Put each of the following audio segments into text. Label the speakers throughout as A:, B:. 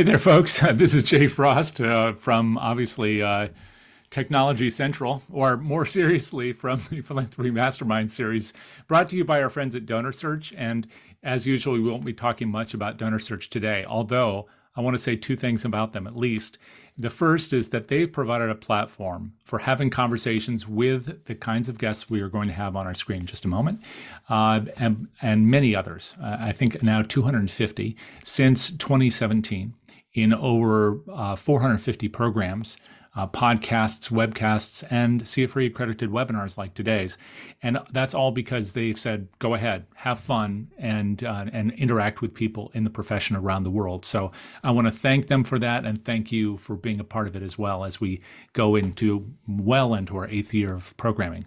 A: Hey there, folks. This is Jay Frost uh, from obviously uh, Technology Central, or more seriously, from the Philanthropy Mastermind series, brought to you by our friends at Donor Search. And as usual, we won't be talking much about Donor Search today, although I want to say two things about them at least. The first is that they've provided a platform for having conversations with the kinds of guests we are going to have on our screen in just a moment, uh, and, and many others. Uh, I think now 250 since 2017 in over uh, 450 programs, uh, podcasts, webcasts, and CFRE accredited webinars like today's. And that's all because they've said, go ahead, have fun, and, uh, and interact with people in the profession around the world. So I want to thank them for that and thank you for being a part of it as well as we go into well into our eighth year of programming.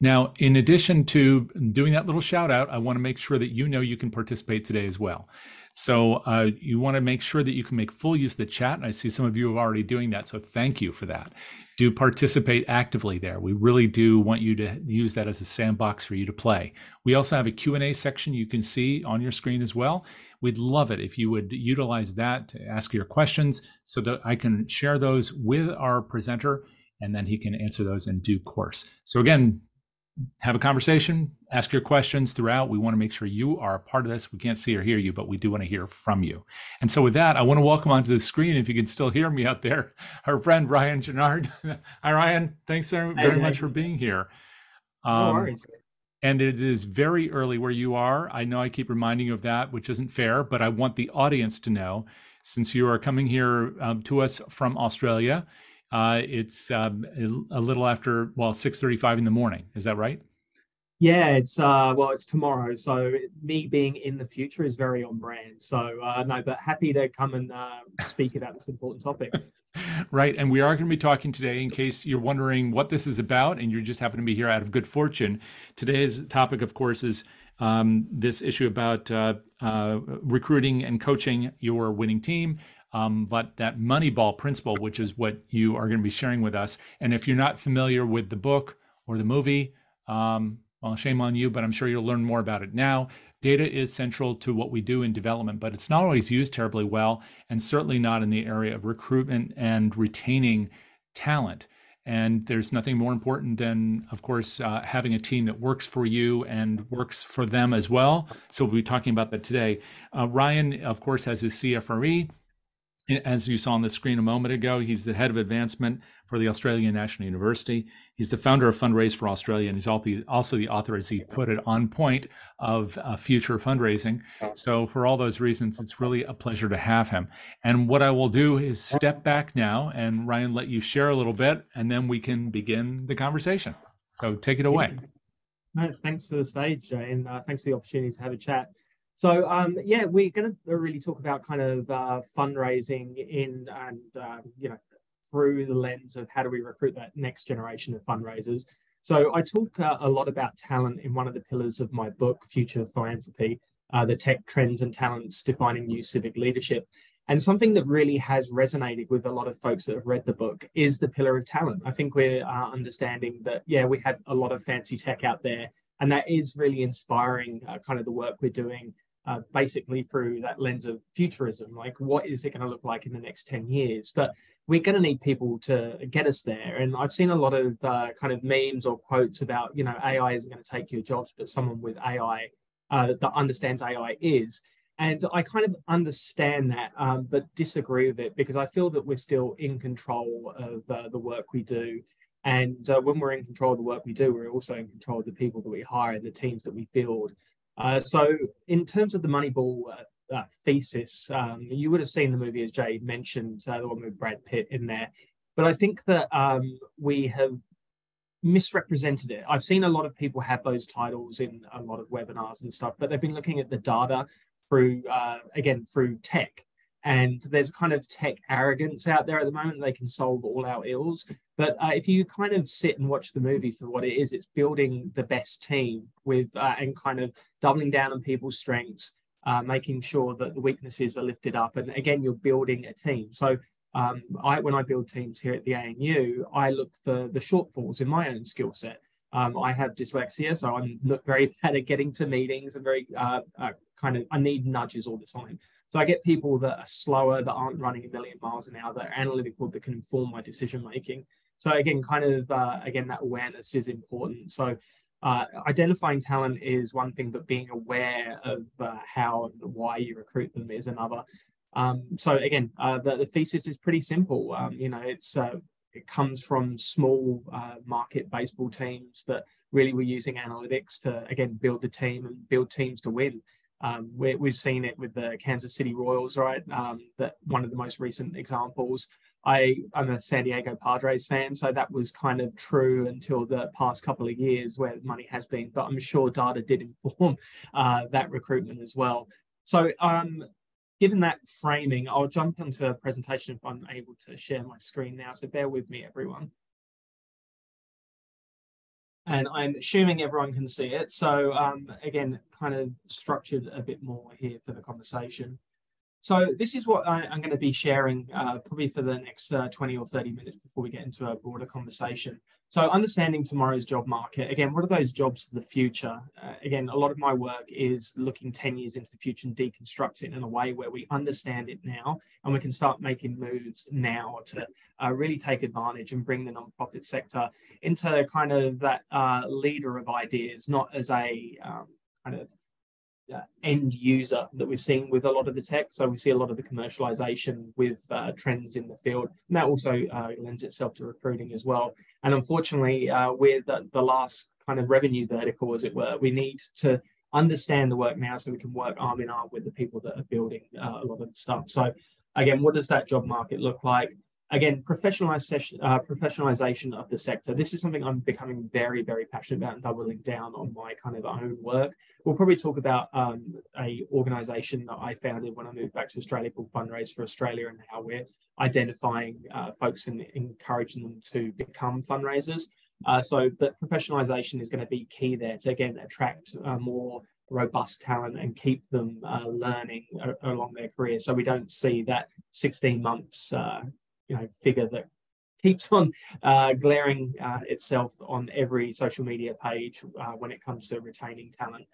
A: Now, in addition to doing that little shout out, I want to make sure that you know you can participate today as well. So uh, you want to make sure that you can make full use of the chat. And I see some of you are already doing that. So thank you for that. Do participate actively there. We really do want you to use that as a sandbox for you to play. We also have a Q&A section you can see on your screen as well. We'd love it if you would utilize that to ask your questions so that I can share those with our presenter and then he can answer those in due course. So again, have a conversation, ask your questions throughout. We want to make sure you are a part of this. We can't see or hear you, but we do want to hear from you. And so, with that, I want to welcome onto the screen, if you can still hear me out there, our friend Ryan Ginard. Hi, Ryan. Thanks very, very much for being here.
B: Um, no worries.
A: And it is very early where you are. I know I keep reminding you of that, which isn't fair, but I want the audience to know since you are coming here um, to us from Australia uh, it's um, a little after well 6:35 in the morning. Is that right?
B: Yeah, it's uh, well, it's tomorrow. So me being in the future is very on brand. So uh, no, but happy to come and uh, speak about this important topic.
A: right, and we are going to be talking today. In case you're wondering what this is about, and you just happen to be here out of good fortune, today's topic, of course, is um, this issue about uh, uh, recruiting and coaching your winning team um, but that Moneyball principle, which is what you are going to be sharing with us. And if you're not familiar with the book or the movie, um, well, shame on you, but I'm sure you'll learn more about it now. Data is central to what we do in development, but it's not always used terribly well, and certainly not in the area of recruitment and retaining talent. And there's nothing more important than, of course, uh, having a team that works for you and works for them as well. So we'll be talking about that today. Uh, Ryan, of course, has his CFRE as you saw on the screen a moment ago, he's the head of advancement for the Australian National University. He's the founder of Fundraise for Australia, and he's also the author, as he put it, on point of uh, future fundraising. So, for all those reasons, it's really a pleasure to have him. And what I will do is step back now and Ryan let you share a little bit, and then we can begin the conversation. So, take it away.
B: No, thanks for the stage, Jay, and uh, thanks for the opportunity to have a chat. So um, yeah, we're going to really talk about kind of uh, fundraising in and uh, you know through the lens of how do we recruit that next generation of fundraisers. So I talk uh, a lot about talent in one of the pillars of my book, Future Philanthropy, uh, the tech trends and talents defining new civic leadership. And something that really has resonated with a lot of folks that have read the book is the pillar of talent. I think we're uh, understanding that, yeah, we have a lot of fancy tech out there, and that is really inspiring uh, kind of the work we're doing uh, basically through that lens of futurism like what is it going to look like in the next 10 years? But we're going to need people to get us there. And i've seen a lot of uh, kind of memes or quotes about you know ai isn't going to take your jobs but someone with ai uh, that understands ai is. And i kind of understand that um, but disagree with it because i feel that we're still in control of uh, the work we do. And uh, when we're in control of the work we do we're also in control of the people that we hire the teams that we build uh, so, in terms of the Moneyball uh, uh, thesis, um, you would have seen the movie as Jay mentioned, uh, the one with Brad Pitt in there. But I think that um, we have misrepresented it. I've seen a lot of people have those titles in a lot of webinars and stuff, but they've been looking at the data through, uh, again, through tech. And there's kind of tech arrogance out there at the moment. They can solve all our ills. But uh, if you kind of sit and watch the movie for what it is, it's building the best team with uh, and kind of doubling down on people's strengths, uh, making sure that the weaknesses are lifted up. And again, you're building a team. So um, I, when I build teams here at the ANU, I look for the shortfalls in my own skill set. Um, I have dyslexia, so I'm not very bad at getting to meetings and very uh, uh, kind of I need nudges all the time. So I get people that are slower, that aren't running a million miles an hour, that are analytical, that can inform my decision making. So again, kind of uh, again that awareness is important. So uh, identifying talent is one thing, but being aware of uh, how and why you recruit them is another. Um, so again, uh, the, the thesis is pretty simple. Um, you know, it's uh, it comes from small uh, market baseball teams that really were using analytics to again build the team and build teams to win. Um, we, have seen it with the Kansas City Royals, right? Um, that one of the most recent examples. I, I'm a San Diego Padres fan, so that was kind of true until the past couple of years where money has been. But I'm sure data did inform uh, that recruitment as well. So, um, given that framing, I'll jump into a presentation if I'm able to share my screen now. So bear with me, everyone and I'm assuming everyone can see it. So um, again, kind of structured a bit more here for the conversation. So this is what I, am going to be sharing uh, probably for the next uh, 20 or 30 minutes before we get into a broader conversation. So understanding tomorrow's job market, again, what are those jobs of the future? Uh, again, a lot of my work is looking 10 years into the future and deconstructing in a way where we understand it now and we can start making moves now to uh, really take advantage and bring the nonprofit sector into kind of that uh, leader of ideas, not as a um, kind of end user that we've seen with a lot of the tech. So we see a lot of the commercialization with uh, trends in the field, and that also uh, lends itself to recruiting as well. And unfortunately, uh, with the, the, last kind of revenue vertical, as it were, we need to understand the work now so we can work arm in arm with the people that are building uh, a lot of the stuff. So again, what does that job market look like? Again, professionalization, uh, professionalization of the sector. This is something I'm becoming very, very passionate about and doubling down on my kind of own work. We'll probably talk about um, a organization that I founded when I moved back to Australia called Fundraise for Australia and how we're identifying uh, folks and encouraging them to become fundraisers. Uh, so, but professionalization is going to be key there to again attract uh, more robust talent and keep them uh, learning along their career. So we don't see that 16 months uh, you know figure that keeps on uh, glaring uh, itself on every social media page uh, when it comes to retaining talent.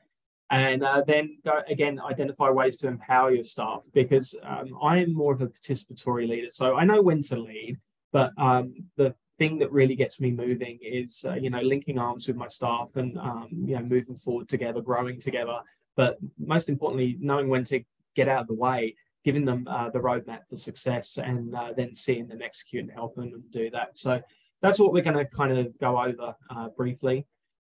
B: And uh, then again, identify ways to empower your staff because um, I am more of a participatory leader. So I know when to lead, but um, the thing that really gets me moving is, uh, you know, linking arms with my staff and, um, you know, moving forward together, growing together. But most importantly, knowing when to get out of the way giving them uh, the roadmap for success and uh, then seeing them execute and helping them do that. So that's what we're going to kind of go over uh, briefly.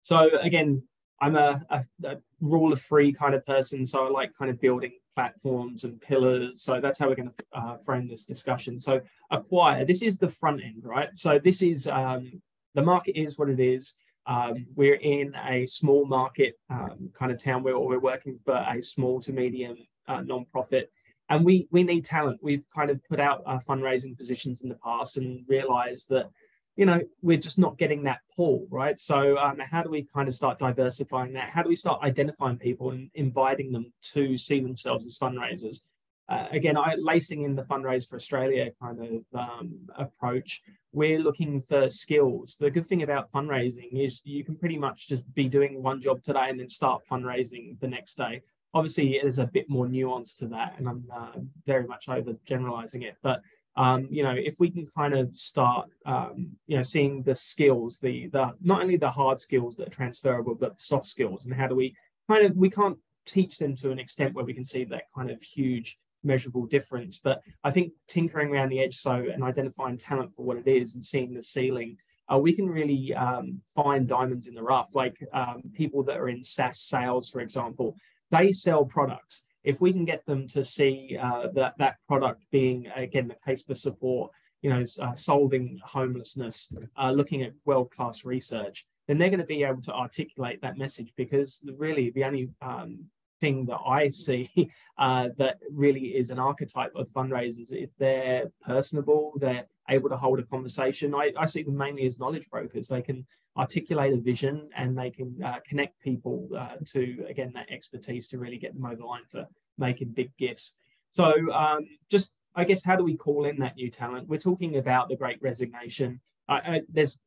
B: So again, I'm a, a, a, rule of three kind of person. So I like kind of building platforms and pillars. So that's how we're going to uh, frame this discussion. So acquire, this is the front end, right? So this is um, the market is what it is. Um, we're in a small market um, kind of town where we're working for a small to medium uh, nonprofit and we we need talent. We've kind of put out our fundraising positions in the past and realized that you know we're just not getting that pull, right? So um, how do we kind of start diversifying that? How do we start identifying people and inviting them to see themselves as fundraisers? Uh, again, I lacing in the fundraise for Australia kind of um, approach. We're looking for skills. The good thing about fundraising is you can pretty much just be doing one job today and then start fundraising the next day obviously there's a bit more nuance to that and i'm uh, very much over generalizing it but um, you know if we can kind of start um, you know seeing the skills the the not only the hard skills that are transferable but the soft skills and how do we kind of we can't teach them to an extent where we can see that kind of huge measurable difference but i think tinkering around the edge so and identifying talent for what it is and seeing the ceiling uh, we can really um, find diamonds in the rough, like um, people that are in SaaS sales, for example they sell products. If we can get them to see uh, that that product being again the case for support, you know, uh, solving homelessness, uh, looking at world class research, then they're going to be able to articulate that message because really the only um, thing that I see uh, that really is an archetype of fundraisers is they're personable, they're able to hold a conversation. I, I see them mainly as knowledge brokers. They can articulate a vision and they can uh, connect people uh, to again that expertise to really get them over the line for making big gifts. So um, just i guess how do we call in that new talent? We're talking about the great resignation. I, I, there's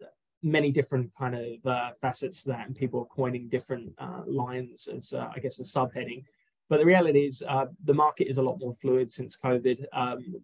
B: many different kind of uh, facets to that and people are coining different uh, lines as uh, i guess a subheading. But the reality is, uh, the market is a lot more fluid since COVID. Um,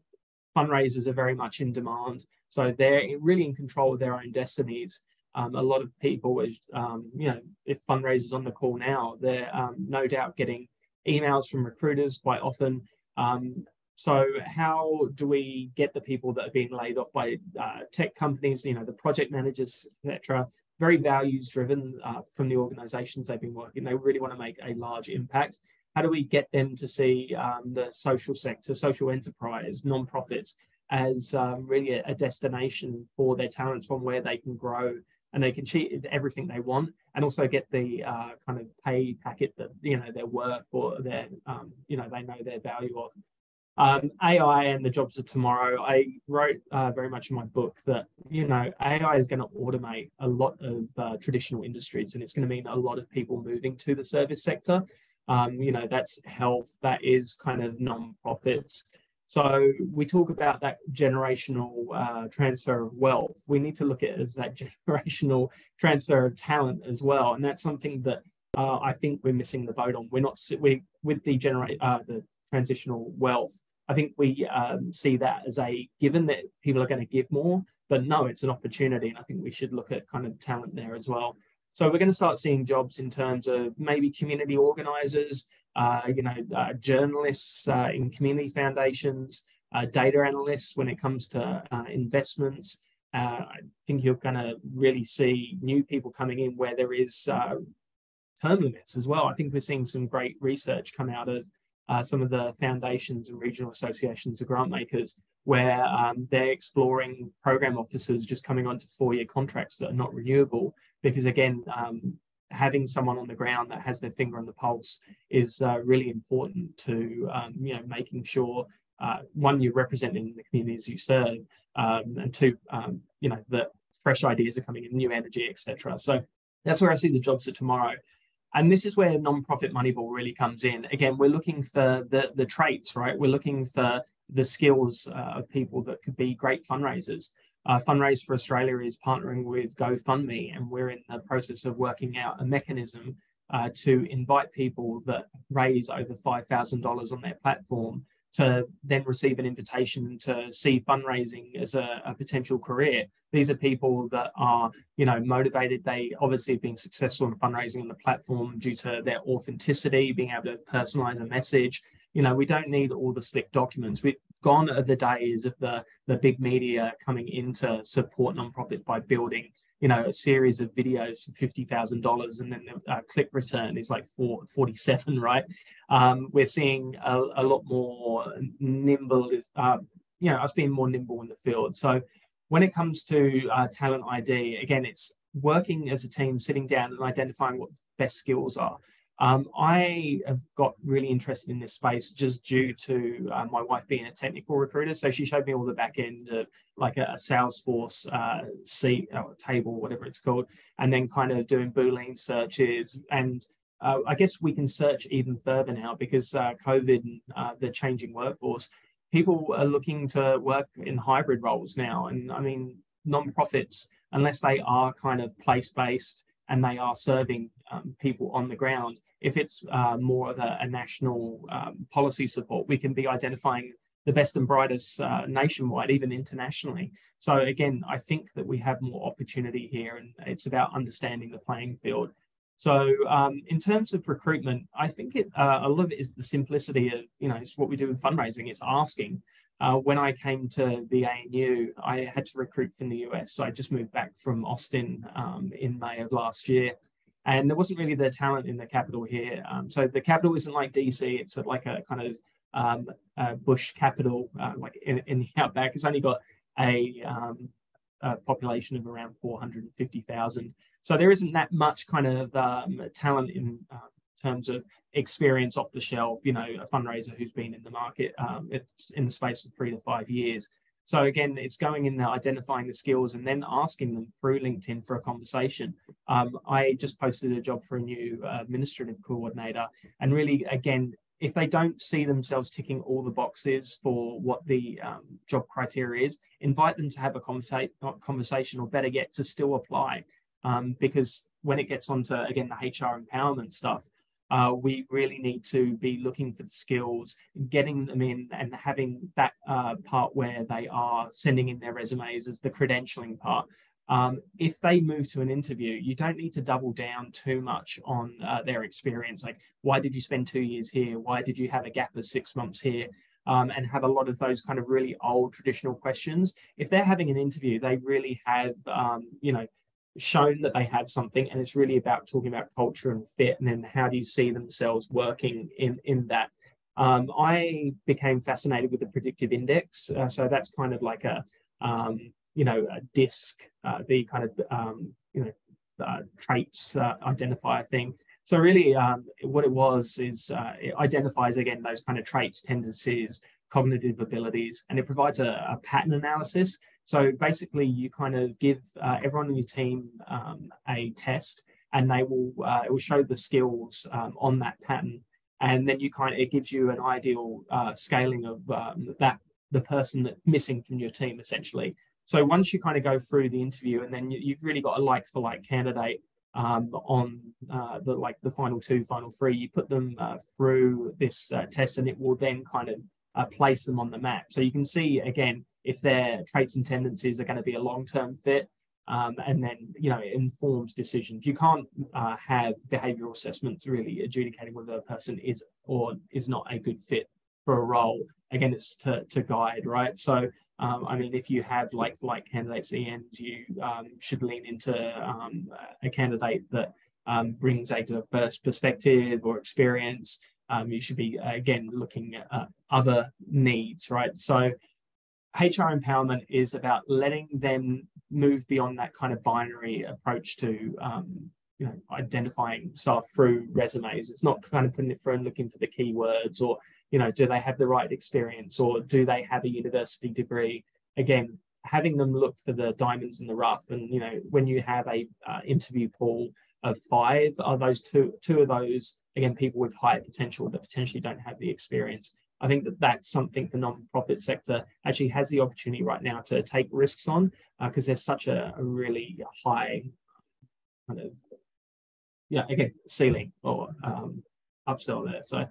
B: fundraisers are very much in demand, so they're really in control of their own destinies. Um, a lot of people, um, you know, if fundraisers on the call now, they're um, no doubt getting emails from recruiters quite often. Um, so how do we get the people that are being laid off by uh, tech companies, you know, the project managers, etc., very values driven uh, from the organizations they've been working. They really want to make a large impact. How do we get them to see um, the social sector, social enterprise, non-profits as um, really a, destination for their talents from where they can grow and they can cheat everything they want and also get the uh, kind of pay packet that you know their work or their um, you know they know their value of um, AI and the jobs of tomorrow. I wrote uh, very much in my book that you know AI is going to automate a lot of uh, traditional industries, and it's going to mean a lot of people moving to the service sector. Um, you know, that's health, that is kind of non-profits. So we talk about that generational uh, transfer of wealth. We need to look at it as that generational transfer of talent as well, and that's something that uh, I think we're missing the boat on. We're not we with the generate uh, the transitional wealth. I think we um, see that as a given that people are going to give more, but no, it's an opportunity. And I think we should look at kind of talent there as well. So we're going to start seeing jobs in terms of maybe community organizers, uh, you know, uh, journalists uh, in community foundations, uh, data analysts when it comes to uh, investments. Uh, I think you're going to really see new people coming in where there is term limits as well. I think we're seeing some great research come out of uh, some of the foundations and regional associations of grant makers where um, they're exploring program officers just coming onto four-year contracts that are not renewable because again um, having someone on the ground that has their finger on the pulse is uh, really important to um, you know making sure uh, one you're representing the communities you serve um, and two um, you know that fresh ideas are coming in new energy etc so that's where i see the jobs of tomorrow and this is where nonprofit Moneyball really comes in. Again, we're looking for the the traits, right? We're looking for the skills uh, of people that could be great fundraisers. Uh, Fundraise for Australia is partnering with GoFundMe, and we're in the process of working out a mechanism uh, to invite people that raise over $5,000 on their platform to then receive an invitation to see fundraising as a, a, potential career. These are people that are, you know, motivated. They obviously have been successful in fundraising on the platform due to their authenticity, being able to personalize a message. You know, we don't need all the slick documents. We've gone are the days of the the big media coming in to support nonprofits by building you know a series of videos for fifty thousand dollars, and then the uh, click return is like four, 47, right? Um, we're seeing a, a, lot more nimble, uh, you know, us being more nimble in the field. So when it comes to uh, talent ID, again, it's working as a team, sitting down and identifying what best skills are. Um, I have got really interested in this space just due to uh, my wife being a technical recruiter. So she showed me all the back end of like a, a Salesforce uh, seat or table, whatever it's called, and then kind of doing Boolean searches. And uh, I guess we can search even further now because uh, COVID and uh, the changing workforce, people are looking to work in hybrid roles now. And I mean, nonprofits, unless they are kind of place based and they are serving um, people on the ground, if it's uh, more of a, a national um, policy support, we can be identifying the best and brightest uh, nationwide, even internationally. So again, I think that we have more opportunity here, and it's about understanding the playing field. So um, in terms of recruitment, I think it, uh, a lot of it is the simplicity of you know it's what we do in fundraising. It's asking. Uh, when I came to the ANU, I had to recruit from the US. So I just moved back from Austin um, in May of last year and there wasn't really the talent in the capital here. Um, so the capital isn't like DC; it's like a kind of um, bush capital, uh, like in, in, the outback. It's only got a, um, a population of around 450,000. So there isn't that much kind of um, talent in uh, terms of experience off the shelf. You know, a fundraiser who's been in the market um, in the space of three to five years. So again, it's going in there, identifying the skills, and then asking them through LinkedIn for a conversation. Um, I just posted a job for a new uh, administrative coordinator, and really, again, if they don't see themselves ticking all the boxes for what the um, job criteria is, invite them to have a conversa- conversation, or better yet, to still apply. Um, because when it gets onto again the HR empowerment stuff, uh, we really need to be looking for the skills, getting them in, and having that uh, part where they are sending in their resumes as the credentialing part. Um, if they move to an interview, you don't need to double down too much on uh, their experience. Like, why did you spend two years here? Why did you have a gap of six months here? Um, and have a lot of those kind of really old traditional questions. If they're having an interview, they really have, um, you know, shown that they have something and it's really about talking about culture and fit and then how do you see themselves working in in that. Um, i became fascinated with the predictive index uh, so that's kind of like a um, you know a disc uh, the kind of um, you know uh, traits identifier thing. So really um, what it was is uh, it identifies again those kind of traits tendencies cognitive abilities and it provides a, a pattern analysis so basically, you kind of give uh, everyone in your team um, a test, and they will uh, it will show the skills um, on that pattern, and then you kind of it gives you an ideal uh, scaling of um, that the person that's missing from your team essentially. So once you kind of go through the interview, and then you, have really got a like for like candidate um, on uh, the like the final two, final three, you put them uh, through this uh, test, and it will then kind of place them on the map. So you can see again if their traits and tendencies are going to be a long-term fit, um, and then you know it informs decisions. You can't uh, have behavioural assessments really adjudicating whether a person is or is not a good fit for a role. Again, it's to, to guide, right? So um, I mean, if you have like like candidates at the end, you um, should lean into um, a candidate that um, brings a diverse perspective or experience. Um, you should be again looking at uh, other needs, right? So HR empowerment is about letting them move beyond that kind of binary approach to um, you know identifying staff through resumes. It's not kind of putting it through and looking for the keywords or you know do they have the right experience or do they have a university degree. Again, having them look for the diamonds in the rough and you know when you have a uh, interview pool of five are those two two of those again people with higher potential that potentially don't have the experience I think that that's something the non-profit sector actually has the opportunity right now to take risks on because uh, there's such a, a, really high kind of yeah again ceiling or um, upsell there. So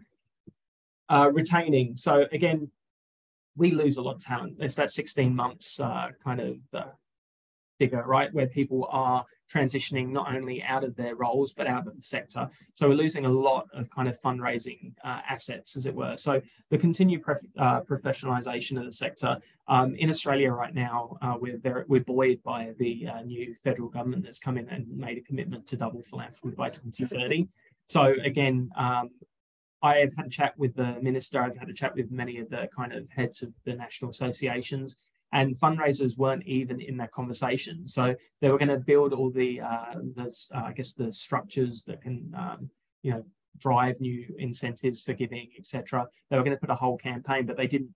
B: uh, retaining. So again, we lose a lot of talent. It's that 16 months uh, kind of uh, figure, right, where people are transitioning not only out of their roles but out of the sector. So we're losing a lot of kind of fundraising uh, assets, as it were. So the continued uh, professionalisation of the sector um, in Australia right now, uh, we're very, we're buoyed by the uh, new federal government that's come in and made a commitment to double philanthropy by 2030. So again. Um, I have had a chat with the minister. I've had a chat with many of the kind of heads of the national associations, and fundraisers weren't even in that conversation. So they were going to build all the, uh, the uh, I guess, the structures that can, um, you know, drive new incentives for giving, etc. They were going to put a whole campaign, but they didn't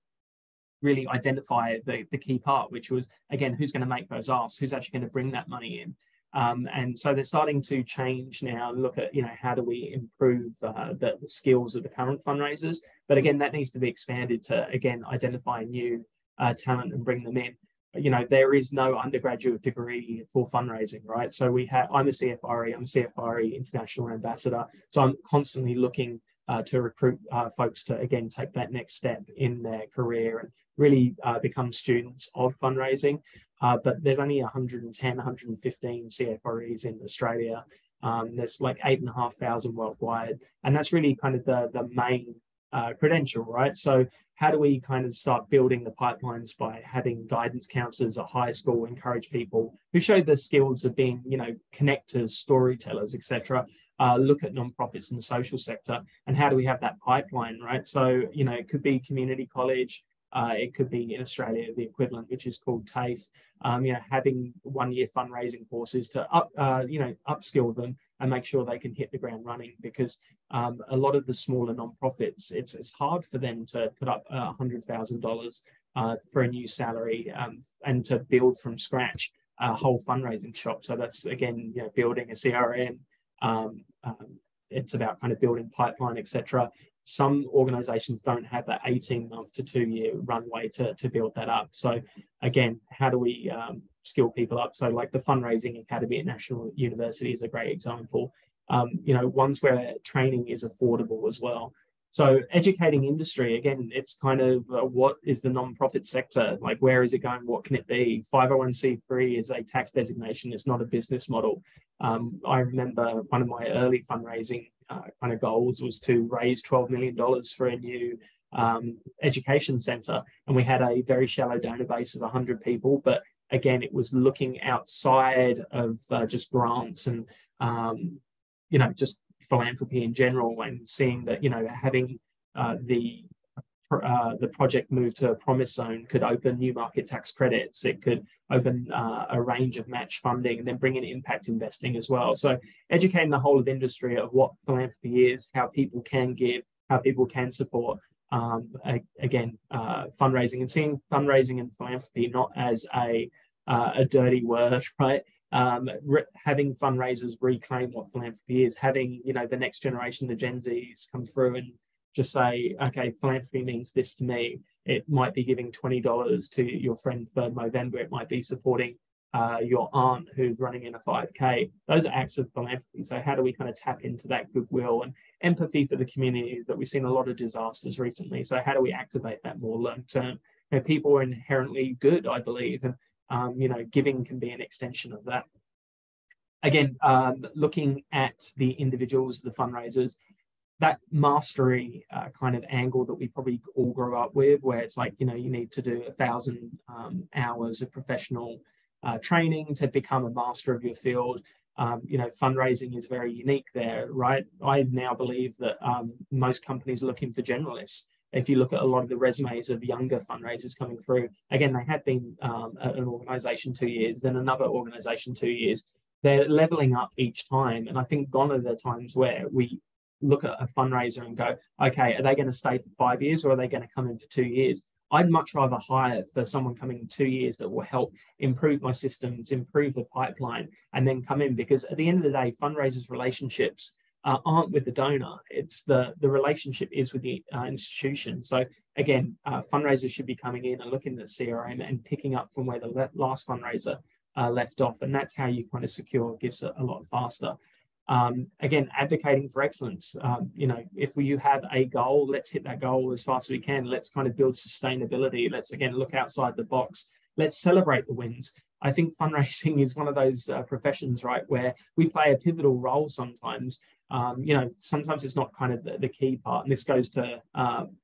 B: really identify the, the key part, which was again, who's going to make those asks, who's actually going to bring that money in. Um, and so they're starting to change now, look at, you know, how do we improve uh, the, the skills of the current fundraisers? But again, that needs to be expanded to, again, identify new uh, talent and bring them in. You know, there is no undergraduate degree for fundraising, right? So we have, I'm a CFRE, I'm a CFRE international ambassador. So I'm constantly looking uh, to recruit uh, folks to, again, take that next step in their career and really uh, become students of fundraising. Uh, but there's only 110, 115 CFREs in Australia. Um, there's like eight and a half thousand worldwide. And that's really kind of the, the main uh, credential, right? So how do we kind of start building the pipelines by having guidance counselors at high school encourage people who show the skills of being, you know, connectors, storytellers, etc. Uh, look at nonprofits in the social sector and how do we have that pipeline, right? So, you know, it could be community college, uh, it could be in Australia the equivalent, which is called TAFE. Um, you know, having one-year fundraising courses to up, uh, you know, upskill them and make sure they can hit the ground running because um, a lot of the smaller nonprofits, it's, it's hard for them to put up a $100,000 uh, for a new salary um, and to build from scratch a whole fundraising shop. So that's, again, you know, building a CRM. Um, um, it's about kind of building pipeline, etc. Some organizations don't have that 18 month to two year runway to, to build that up. So again, how do we skill people up. So like the fundraising academy at National University is a great example. um, you know, ones where training is affordable as well. So educating industry, again, it's kind of uh, what is the nonprofit sector? Like, where is it going? What can it be? 501c3 is a tax designation. It's not a business model. Um, I remember one of my early fundraising uh, kind of goals was to raise $12 million for a new um, education center. And we had a very shallow donor base of 100 people. But again, it was looking outside of uh, just grants and, um, you know, just philanthropy in general and seeing that you know having uh, the uh, the project move to a promise zone could open new market tax credits. It could open uh, a range of match funding and then bring in impact investing as well. So educating the whole of industry of what philanthropy is, how people can give, how people can support. Um, again, uh, fundraising and seeing fundraising and philanthropy not as a uh, a dirty word, right? um, re- having fundraisers reclaim what philanthropy is, having you know the next generation, the Gen Zs, come through and just say, okay, philanthropy means this to me. It might be giving twenty dollars to your friend for Movember. It might be supporting uh, your aunt who's running in a 5K. Those are acts of philanthropy. So how do we kind of tap into that goodwill and empathy for the community that we've seen a lot of disasters recently? So how do we activate that more long term? You know, people are inherently good, I believe, and um, you know, giving can be an extension of that. Again, um, looking at the individuals, the fundraisers, that mastery uh, kind of angle that we probably all grew up with, where it's like, you know, you need to do a thousand um, hours of professional uh, training to become a master of your field. Um, you know, fundraising is very unique there, right? I now believe that um, most companies are looking for generalists if you look at a lot of the resumes of younger fundraisers coming through, again, they had been um, an organization two years, then another organization two years. They're leveling up each time. And I think gone are the times where we look at a fundraiser and go, okay, are they going to stay for five years or are they going to come in for two years? I'd much rather hire for someone coming in two years that will help improve my systems, improve the pipeline, and then come in because at the end of the day, fundraisers relationships uh, aren't with the donor. It's the the relationship is with the uh, institution. So again, uh, fundraisers should be coming in and looking at the CRM and picking up from where the last fundraiser uh, left off, and that's how you kind of secure gives it a lot faster. Um, again, advocating for excellence. Um, you know, if you have a goal, let's hit that goal as fast as we can. Let's kind of build sustainability. Let's again look outside the box. Let's celebrate the wins. I think fundraising is one of those uh, professions, right, where we play a pivotal role sometimes um, you know, sometimes it's not kind of the, the key part. And this goes to, um,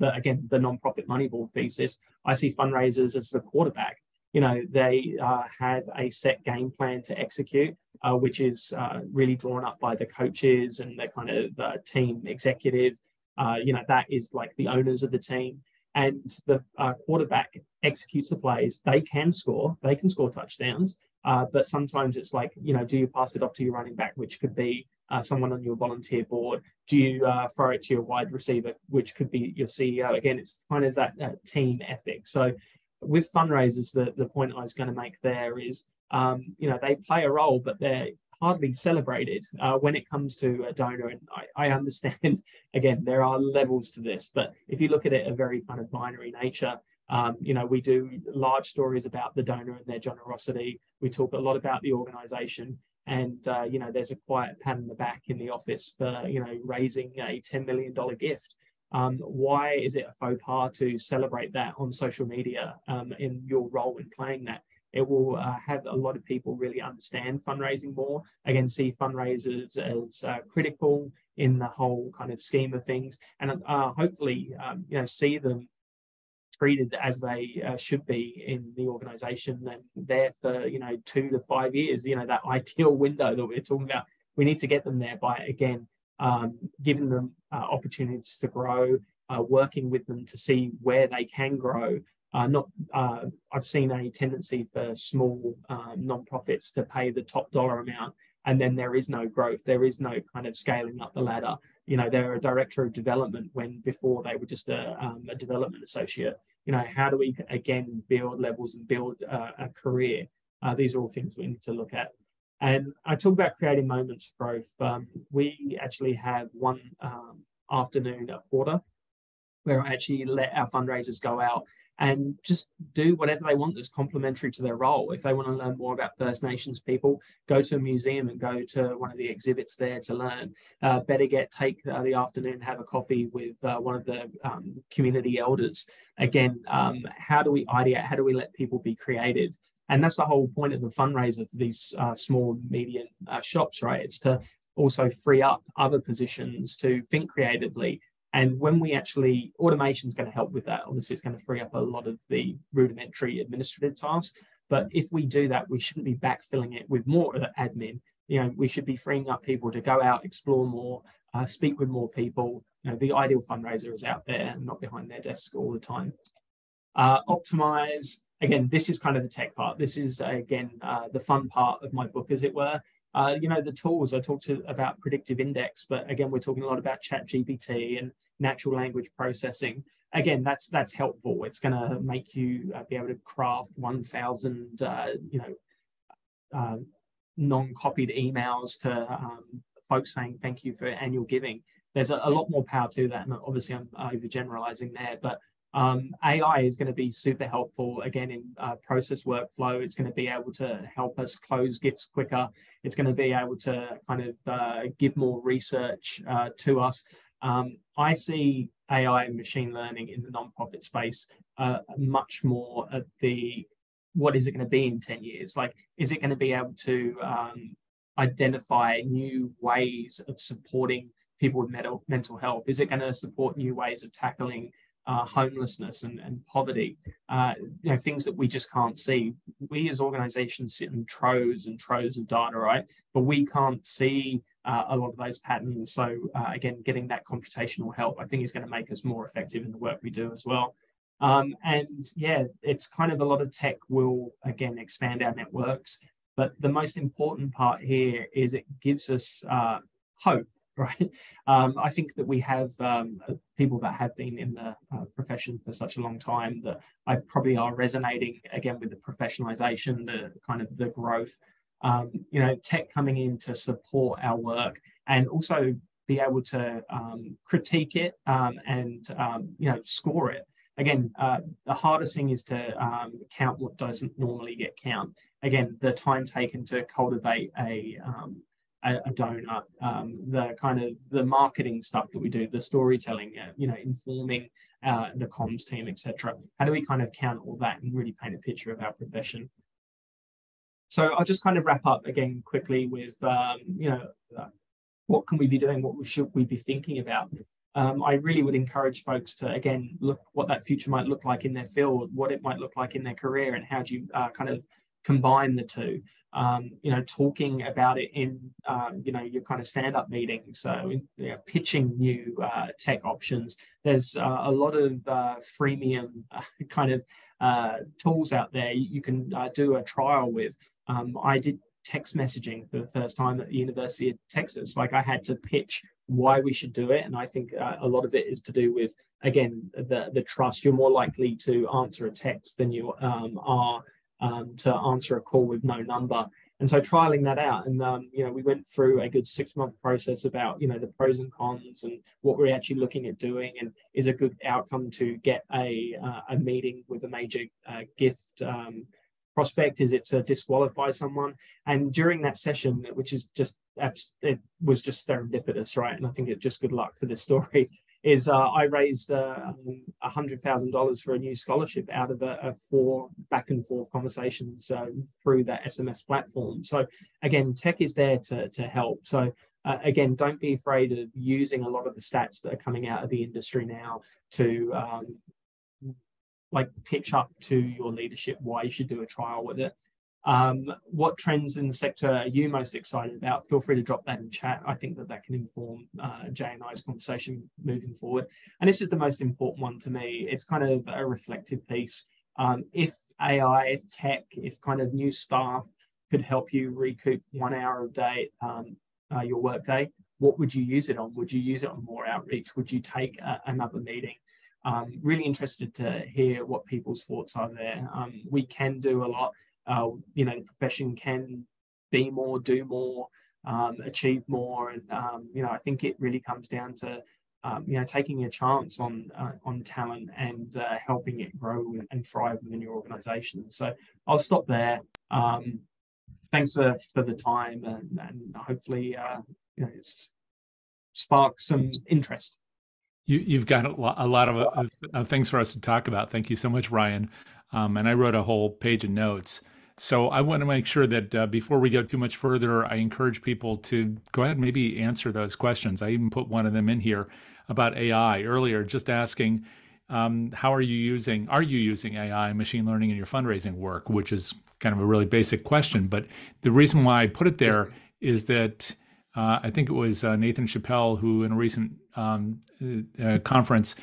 B: the, again, the nonprofit Moneyball thesis. I see fundraisers as the quarterback. You know, they uh, have a set game plan to execute, uh, which is uh, really drawn up by the coaches and the kind of uh, team executive. Uh, you know, that is like the owners of the team. And the uh, quarterback executes the plays. They can score, they can score touchdowns. but sometimes it's like, you know, do you pass it off to your running back, which could be uh, someone on your volunteer board? Do you uh, throw it to your wide receiver, which could be your CEO? Again, it's kind of that, that team ethic. So with fundraisers, the, the point I was going to make there is, um, you know, they play a role, but they're hardly celebrated uh, when it comes to a donor. And I, I, understand, again, there are levels to this, but if you look at it a very kind of binary nature, um, you know, we do large stories about the donor and their generosity. We talk a lot about the organization and uh, you know there's a quiet pat in the back in the office for you know raising a $10 million gift. Um, why is it a faux pas to celebrate that on social media um, in your role in playing that? It will uh, have a lot of people really understand fundraising more. Again see fundraisers as uh, critical in the whole kind of scheme of things. And uh, hopefully um, you know see them treated as they uh, should be in the organization and there for you know two to five years you know that ideal window that we're talking about we need to get them there by again um, giving them uh, opportunities to grow uh, working with them to see where they can grow. Uh, not uh, i've seen a tendency for small um, nonprofits to pay the top dollar amount and then there is no growth there is no kind of scaling up the ladder you know they're a director of development when before they were just a, um, a development associate. You know how do we again build levels and build uh, a career? Uh, these are all things we need to look at. And i talk about creating moments of growth. Um, we actually have one um, afternoon a quarter where i actually let our fundraisers go out and just do whatever they want that's complementary to their role. If they want to learn more about First Nations people, go to a museum and go to one of the exhibits there to learn. Uh, better get take uh, the afternoon, have a coffee with uh, one of the um, community elders. Again, um, how do we ideate? How do we let people be creative? And that's the whole point of the fundraiser for these uh, small, medium uh, shops, right? It's to also free up other positions to think creatively and when we actually, automation is going to help with that. Obviously, it's going to free up a lot of the rudimentary administrative tasks. But if we do that, we shouldn't be backfilling it with more admin. You know, we should be freeing up people to go out, explore more, uh, speak with more people. You know, the ideal fundraiser is out there and not behind their desk all the time. Uh, optimize. Again, this is kind of the tech part. This is again uh, the fun part of my book, as it were. Uh, you know, the tools I talked to about predictive index, but again, we're talking a lot about ChatGPT and natural language processing. Again, that's that's helpful. It's going to make you uh, be able to craft 1,000, uh, you know, uh, non-copied emails to um, folks saying thank you for annual giving. There's a, a, lot more power to that, and obviously I'm overgeneralizing there, but um, AI is going to be super helpful again in uh, process workflow. It's going to be able to help us close gifts quicker. It's going to be able to kind of uh, give more research uh, to us. Um, I see AI and machine learning in the nonprofit space uh, much more at the what is it going to be in 10 years? Like, is it going to be able to um, identify new ways of supporting people with mental, mental health? Is it going to support new ways of tackling uh, homelessness and, and poverty, uh, you know, things that we just can't see. We as organizations sit in troves and troves of data, right? But we can't see uh, a lot of those patterns. So uh, again, getting that computational help, I think is going to make us more effective in the work we do as well. Um, and yeah, it's kind of a lot of tech will, again, expand our networks. But the most important part here is it gives us uh, hope right? Um, I think that we have um, people that have been in the uh, profession for such a long time that I probably are resonating again with the professionalization, the kind of the growth, um, you know, tech coming in to support our work and also be able to um, critique it um, and um, you know score it. Again, uh, the hardest thing is to count what doesn't normally get count. Again, the time taken to cultivate a a, a donor, um, the kind of the marketing stuff that we do, the storytelling, uh, you know, informing uh, the comms team, etc. How do we kind of count all that and really paint a picture of our profession? So I'll just kind of wrap up again quickly with, um, you know, uh, what can we be doing? What should we be thinking about? Um, I really would encourage folks to again look what that future might look like in their field, what it might look like in their career, and how do you uh, kind of combine the two um, you know, talking about it in, um, you know, your kind of stand-up meetings, so you know, pitching new uh, tech options. There's uh, a lot of uh, freemium kind of uh, tools out there you can do a trial with. Um, I did text messaging for the first time at the University of Texas. Like I had to pitch why we should do it, and I think a lot of it is to do with again the the trust. You're more likely to answer a text than you um, are um, to answer a call with no number. And so trialing that out, and um, you know, we went through a good six month process about you know the pros and cons and what we're actually looking at doing, and is a good outcome to get a uh, a meeting with a major uh, gift um, prospect? Is it to disqualify someone? And during that session, which is just it was just serendipitous, right? And I think it just good luck for this story is uh, I raised uh, a hundred thousand dollars for a new scholarship out of a, a four back and forth conversations uh, through that SMS platform. So again, tech is there to to help. So uh, again, don't be afraid of using a lot of the stats that are coming out of the industry now to um, like pitch up to your leadership why you should do a trial with it. Um, what trends in the sector are you most excited about? Feel free to drop that in chat. I think that that can inform uh, Jay and I's conversation moving forward. And this is the most important one to me. It's kind of a reflective piece. Um, if AI, if tech, if kind of new staff could help you recoup one hour a day, um, uh, your workday, what would you use it on? Would you use it on more outreach? Would you take a, another meeting? Um, really interested to hear what people's thoughts are there. Um, we can do a lot uh, you know, the profession can be more, do more, um, achieve more. And, um, you know, I think it really comes down to um, you know, taking a chance on uh, on talent and uh, helping it grow and thrive within your organization. So I'll stop there. Um, thanks uh, for the time, and, and hopefully, uh, you know, it's spark some interest.
A: You, have got a lot, a lot of, of, of, things for us to talk about. Thank you so much, Ryan. Um, and I wrote a whole page of notes. So I want to make sure that uh, before we go too much further, I encourage people to go ahead and maybe answer those questions. I even put one of them in here about AI earlier, just asking, um, how are you using, are you using AI and machine learning in your fundraising work, which is kind of a really basic question. But the reason why I put it there is that uh, I think it was uh, Nathan Chappell who, in a recent um, uh, conference,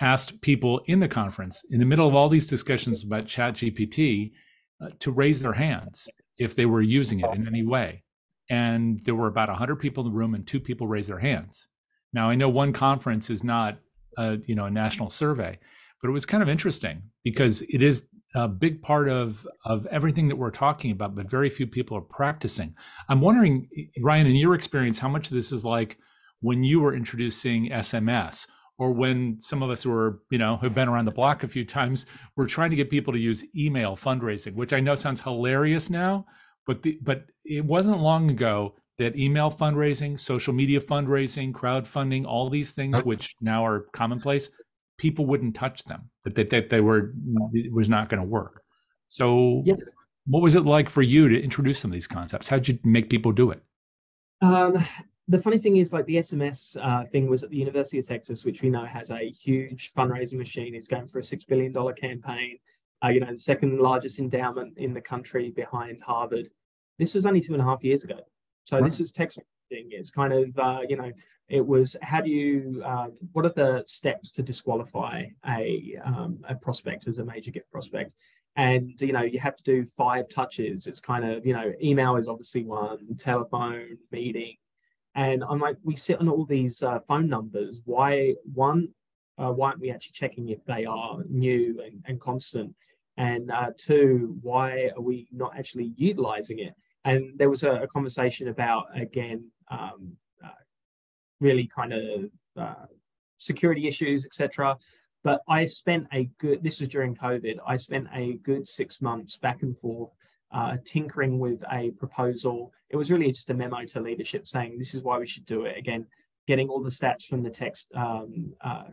A: asked people in the conference, in the middle of all these discussions about ChatGPT, uh, to raise their hands if they were using it in any way. And there were about 100 people in the room, and two people raised their hands. Now, I know one conference is not, a, you know, a national survey, but it was kind of interesting because it is a big part of of everything that we're talking about, but very few people are practicing. I'm wondering, Ryan, in your experience, how much of this is like when you were introducing SMS, or when some of us who are, you know, have been around the block a few times, we're trying to get people to use email fundraising, which I know sounds hilarious now, but the, but it wasn't long ago that email fundraising, social media fundraising, crowdfunding, all these things, which now are commonplace, people wouldn't touch them. That that, that they were it was not going to work. So, what was it like for you to introduce some of these concepts? How did you make people do it?
B: Um, the funny thing is, like the SMS uh, thing was at the University of Texas, which we know has a huge fundraising machine. It's going for a six billion dollar campaign. Uh, you know, the second largest endowment in the country behind Harvard. This was only two and a half years ago. So right. this is text messaging. It's kind of uh, you know it was how do you um, what are the steps to disqualify a um, a prospect as a major gift prospect? And you know you have to do five touches. It's kind of you know email is obviously one telephone meeting. And i'm like we sit on all these uh, phone numbers. Why one uh, why aren't we actually checking if they are new and, and constant? And uh, two why are we not actually utilizing it? And there was a, a conversation about again um, really kind of uh, security issues, etc. But I spent a good, this was during COVID, I spent a good six months back and forth uh, tinkering with a proposal. It was really just a memo to leadership saying this is why we should do it. Again, getting all the stats from the text, um, uh,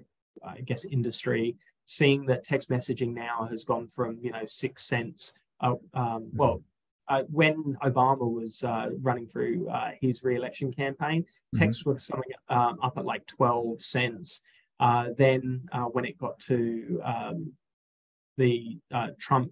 B: I guess, industry, seeing that text messaging now has gone from you know six cents. Uh, um, well, uh, when Obama was uh, running through uh, his re-election campaign, mm-hmm. text was something um, up at like 12 cents. Uh, then uh, when it got to um, the uh, Trump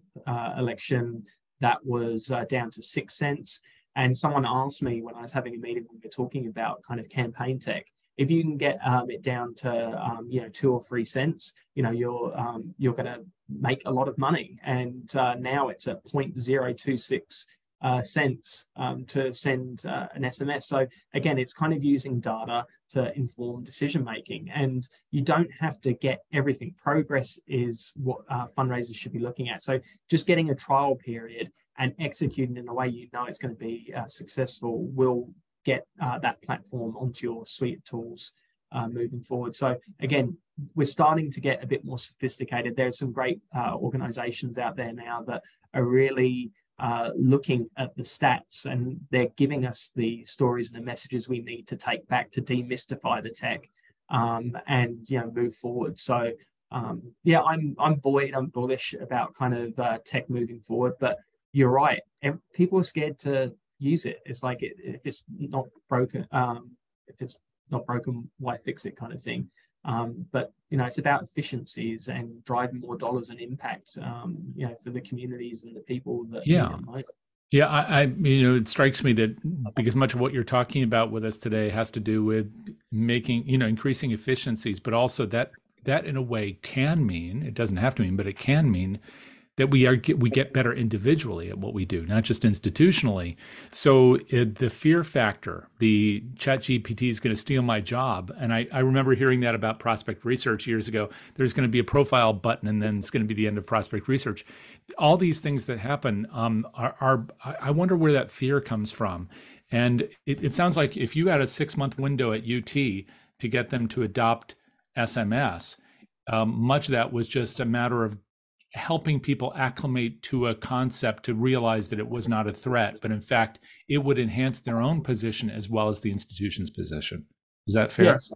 B: election, that was down to six cents. And someone asked me when I was having a meeting when we were talking about kind of campaign tech, if you can get um, it down to um, you know two or three cents, you know you're um, you're going to make a lot of money. And uh, now it's at 0.026 uh, cents um, to send uh, an SMS. So again, it's kind of using data to inform decision making, and you don't have to get everything. Progress is what uh, fundraisers should be looking at. So just getting a trial period and executing in a way you know it's going to be uh, successful will get uh, that platform onto your suite of tools uh, moving forward. So again, we're starting to get a bit more sophisticated. There's some great uh, organizations out there now that are really uh, looking at the stats and they're giving us the stories and the messages we need to take back to demystify the tech um, and you know move forward. So um, yeah, I'm I'm buoyed, I'm bullish about kind of uh, tech moving forward. But you're right, people are scared to use it. It's like it, if it's not broken, um, if it's not broken, why fix it kind of thing. Um, but you know, it's about efficiencies and driving more dollars and impact. Um, you know, for the communities and the people that
A: yeah. Yeah, I, I, you know, it strikes me that because much of what you're talking about with us today has to do with making, you know, increasing efficiencies, but also that that in a way can mean it doesn't have to mean, but it can mean that we are we get better individually at what we do, not just institutionally. So it, the fear factor, the ChatGPT is going to steal my job, and I, I remember hearing that about prospect research years ago. There's going to be a profile button, and then it's going to be the end of prospect research. All these things that happen um, are, are I wonder where that fear comes from. And it, it sounds like if you had a six month window at UT to get them to adopt SMS, um, much of that was just a matter of helping people acclimate to a concept to realize that it was not a threat, but in fact, it would enhance their own position as well as the institution's position. Is that fair? Yes,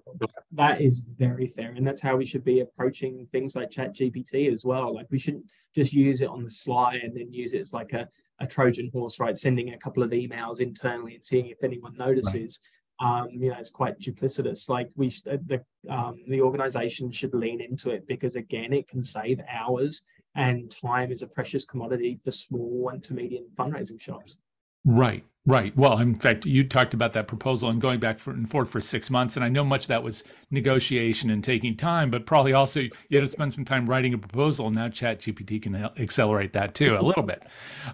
B: that is very fair. And that's how we should be approaching things like ChatGPT as well. Like we shouldn't just use it on the sly and then use it as like a, a Trojan horse, right? Sending a couple of emails internally and seeing if anyone notices. Right. Um, you know, it's quite duplicitous. Like we, sh- the um, the organization should lean into it because again, it can save hours and time is a precious commodity for small and to medium fundraising shops.
A: Right, right. Well, in fact, you talked about that proposal and going back and forth for six months, and I know much of that was negotiation and taking time, but probably also you had to spend some time writing a proposal. Now, ChatGPT can accelerate that too a little bit.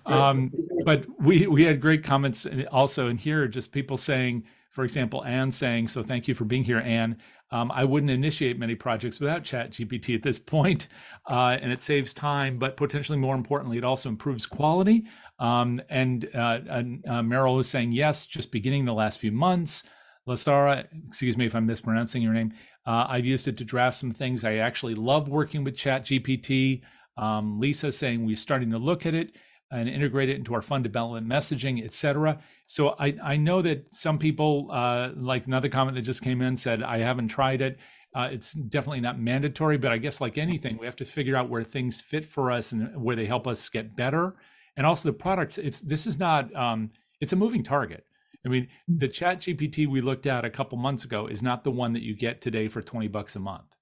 A: Um, but we we had great comments also in here, just people saying, for example, Anne saying, "So thank you for being here, Anne." Um, I wouldn't initiate many projects without ChatGPT at this point, uh, and it saves time, but potentially more importantly, it also improves quality. Um, and uh, uh, Meryl was saying, yes, just beginning the last few months. Lasara, excuse me if I'm mispronouncing your name, uh, I've used it to draft some things. I actually love working with ChatGPT. Um, Lisa saying we're starting to look at it and integrate it into our fund development messaging, et cetera. So I, I know that some people, uh, like another comment that just came in, said, I haven't tried it. Uh, it's definitely not mandatory, but I guess like anything, we have to figure out where things fit for us and where they help us get better. And also the products, it's this is not um, it's a moving target. I mean, the ChatGPT we looked at a couple months ago is not the one that you get today for 20 bucks a month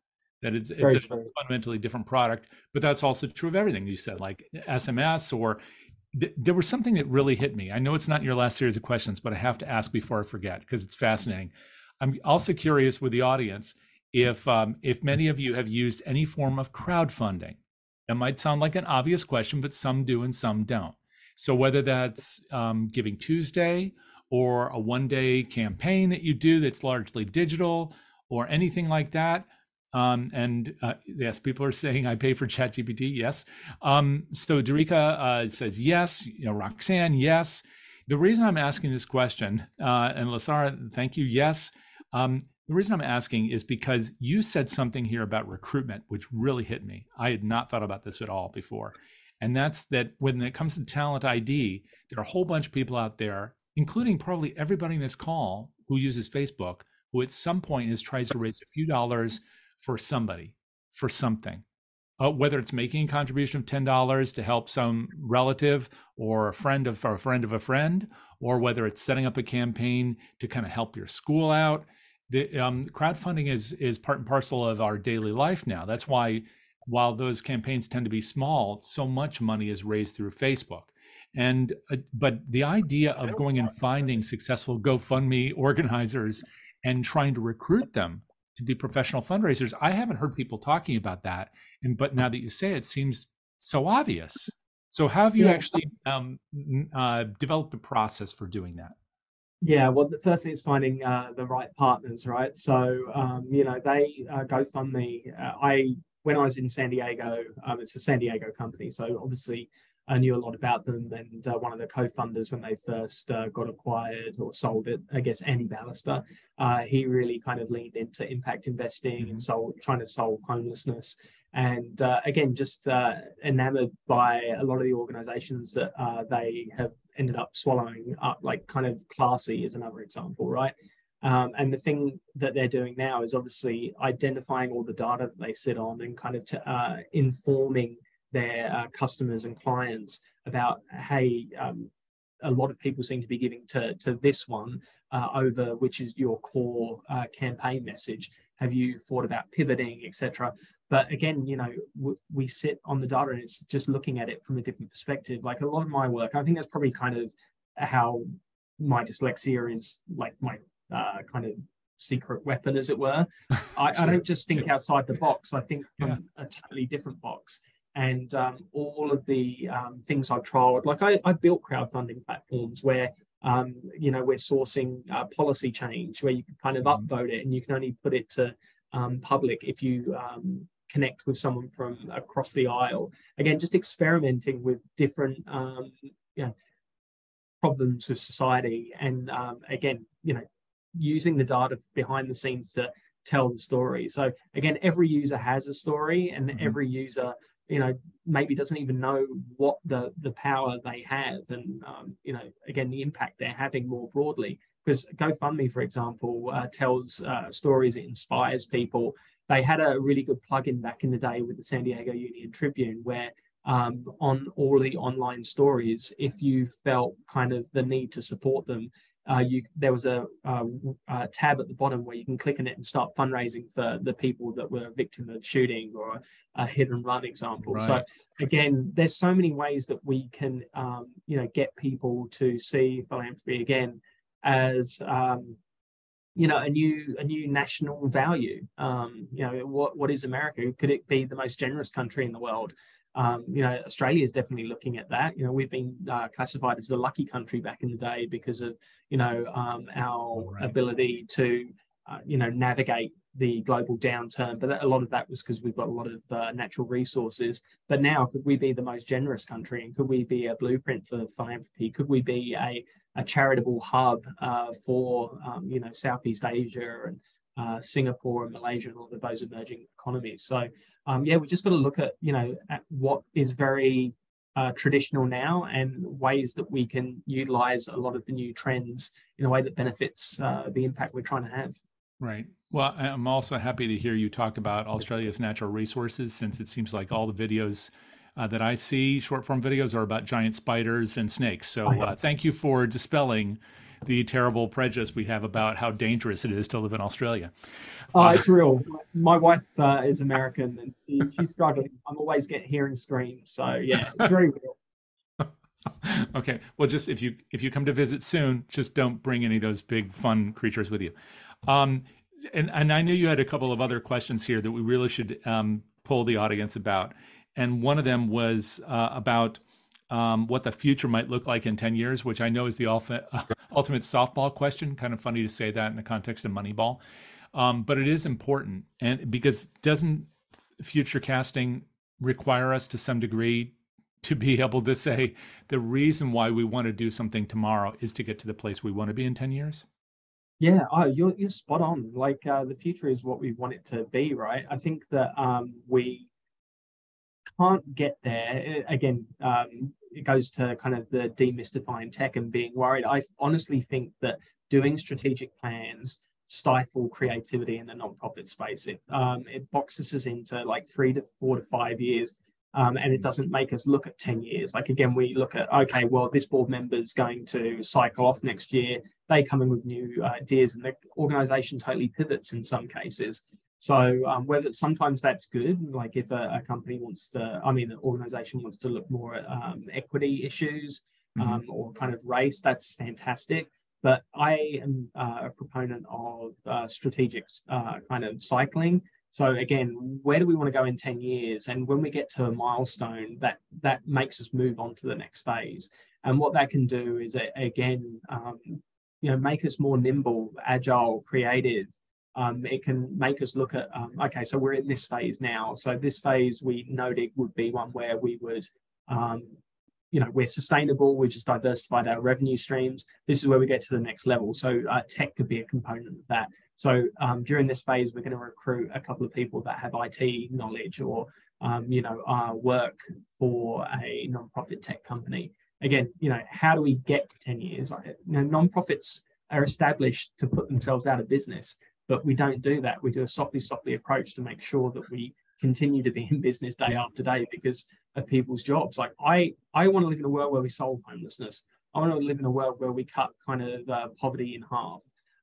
A: that it's, it's a fundamentally different product but that's also true of everything you said like sms or th- there was something that really hit me. I know it's not your last series of questions but i have to ask before i forget because it's fascinating. I'm also curious with the audience if um, if many of you have used any form of crowdfunding. That might sound like an obvious question but some do and some don't. So whether that's um, giving tuesday or a one day campaign that you do that's largely digital or anything like that um, and uh, yes, people are saying I pay for ChatGPT. Yes. Um, so Derica uh, says yes. You know, Roxanne, yes. The reason I'm asking this question, uh, and Lasara, thank you. Yes. Um, the reason I'm asking is because you said something here about recruitment, which really hit me. I had not thought about this at all before. And that's that when it comes to talent ID, there are a whole bunch of people out there, including probably everybody in this call who uses Facebook, who at some point is tries to raise a few dollars for somebody, for something. Uh, whether it's making a contribution of ten dollars to help some relative or a friend of or a friend of a friend, or whether it's setting up a campaign to kind of help your school out. The um, crowdfunding is is part and parcel of our daily life now. That's why, while those campaigns tend to be small, so much money is raised through Facebook. And uh, but the idea of going and finding successful GoFundMe organizers and trying to recruit them to be professional fundraisers. I haven't heard people talking about that, and but now that you say it, it seems so obvious. So, how have you yeah. actually um, uh, developed a process for doing that?
B: Yeah, well, the first thing is finding uh, the right partners, right? So, um, you know, they uh, GoFundMe. Uh, I when I was in San Diego, um, it's a San Diego company, so obviously I knew a lot about them. And uh, one of the co-funders, when they first uh, got acquired or sold it, I guess Andy Ballester, uh, he really kind of leaned into impact investing and so trying to solve homelessness. And uh, again, just uh, enamored by a lot of the organizations that uh, they have ended up swallowing up, like kind of Classy is another example, right? Um, and the thing that they're doing now is obviously identifying all the data that they sit on and kind of t- informing their uh, customers and clients about, hey, um, a lot of people seem to be giving to, to this one uh, over which is your core uh, campaign message. Have you thought about pivoting, etc.? But again, you know, w- we sit on the data and it's just looking at it from a different perspective. Like a lot of my work, I think that's probably kind of how my dyslexia is like my uh, kind of secret weapon, as it were. I, I, don't just think outside the box. I think from yeah. a totally different box and um, all of the um, things I've tried. Like I, I built crowdfunding platforms where um, you know we're sourcing uh, policy change where you can kind of mm-hmm. upvote it and you can only put it to um, public if you um, connect with someone from across the aisle. Again, just experimenting with different um, you know problems with society and again you know using the data behind the scenes to tell the story. So again, every user has a story, and mm-hmm. every user, you know, maybe doesn't even know what the the power they have, and um, you know, again, the impact they're having more broadly. Because GoFundMe, for example, uh, tells uh, stories, it inspires people. They had a really good plug-in back in the day with the San Diego Union Tribune, where um, on all the online stories, if you felt kind of the need to support them, uh, you there was a, a, a, tab at the bottom where you can click on it and start fundraising for the people that were a victim of shooting or a, a hit and run example. Right. So again, there's so many ways that we can um, you know get people to see philanthropy again as um, you know a new a new national value. Um, you know what what is America? Could it be the most generous country in the world? Um, you know, Australia is definitely looking at that. You know, we've been uh, classified as the lucky country back in the day because of, you know, um, our right. ability to, uh, you know, navigate the global downturn. But a lot of that was because we've got a lot of uh, natural resources. But now, could we be the most generous country? And could we be a blueprint for philanthropy? Could we be a, a charitable hub uh, for, um, you know, Southeast Asia and uh, Singapore and Malaysia and all of those emerging economies? So um, yeah, we've just got to look at you know at what is very uh, traditional now and ways that we can utilize a lot of the new trends in a way that benefits uh, the impact we're trying to have.
A: Right. Well, I'm also happy to hear you talk about Australia's natural resources, since it seems like all the videos uh, that I see, short form videos, are about giant spiders and snakes. So oh, uh, thank you for dispelling the terrible prejudice we have about how dangerous it is to live in Australia.
B: Oh, it's real. My wife uh, is American and she, she's struggling. I'm always getting hearing screams. So yeah, it's very real.
A: okay. Well, just if you if you come to visit soon, just don't bring any of those big fun creatures with you. Um, and and I knew you had a couple of other questions here that we really should um, pull the audience about. And one of them was uh, about um, what the future might look like in 10 years, which I know is the ultimate, uh, ultimate softball question. Kind of funny to say that in the context of Moneyball. Um, but it is important. And because doesn't future casting require us to some degree to be able to say the reason why we want to do something tomorrow is to get to the place we want to be in 10 years?
B: Yeah, oh, you're, you're spot on. Like uh, the future is what we want it to be, right? I think that um, we can't get there. Again, um, it goes to kind of the demystifying tech and being worried. I honestly think that doing strategic plans stifle creativity in the nonprofit space. It um, it boxes us into like three to four to five years, um, and it doesn't make us look at ten years. Like again, we look at okay, well, this board member is going to cycle off next year. They come in with new ideas, and the organization totally pivots in some cases. So um, whether sometimes that's good, like if a, a, company wants to, I mean, the organization wants to look more at um, equity issues mm-hmm. um, or kind of race, that's fantastic. But I am uh, a proponent of uh, strategic uh, kind of cycling. So again, where do we want to go in 10 years? And when we get to a milestone, that that makes us move on to the next phase. And what that can do is again, um, you know, make us more nimble, agile, creative, um, it can make us look at um, okay so we're in this phase now. So this phase we noted would be one where we would um, you know we're sustainable we just diversified our revenue streams. This is where we get to the next level. So uh, tech could be a component of that. So um, during this phase we're going to recruit a couple of people that have it knowledge or um, you know uh, work for a non-profit tech company. Again you know how do we get to 10 years? You know non-profits are established to put themselves out of business but we don't do that. We do a softly, softly approach to make sure that we continue to be in business day after day because of people's jobs. Like I, I want to live in a world where we solve homelessness. I want to live in a world where we cut kind of uh, poverty in half.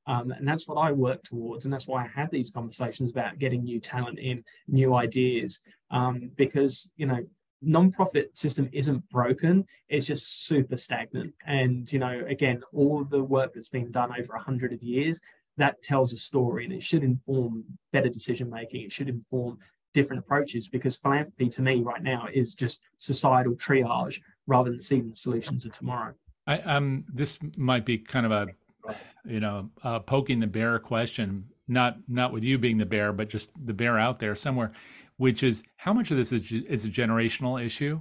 B: Um, and that's what I work towards. And that's why I have these conversations about getting new talent in, new ideas, um, because, you know, nonprofit system isn't broken it's just super stagnant and you know again all the work that's been done over a hundred of years that tells a story and it should inform better decision making. It should inform different approaches because philanthropy to me right now is just societal triage rather than seeing the solutions of tomorrow.
A: I, um, this might be kind of a, you know, uh, poking the bear question, not not with you being the bear, but just the bear out there somewhere, which is how much of this is, is a generational issue?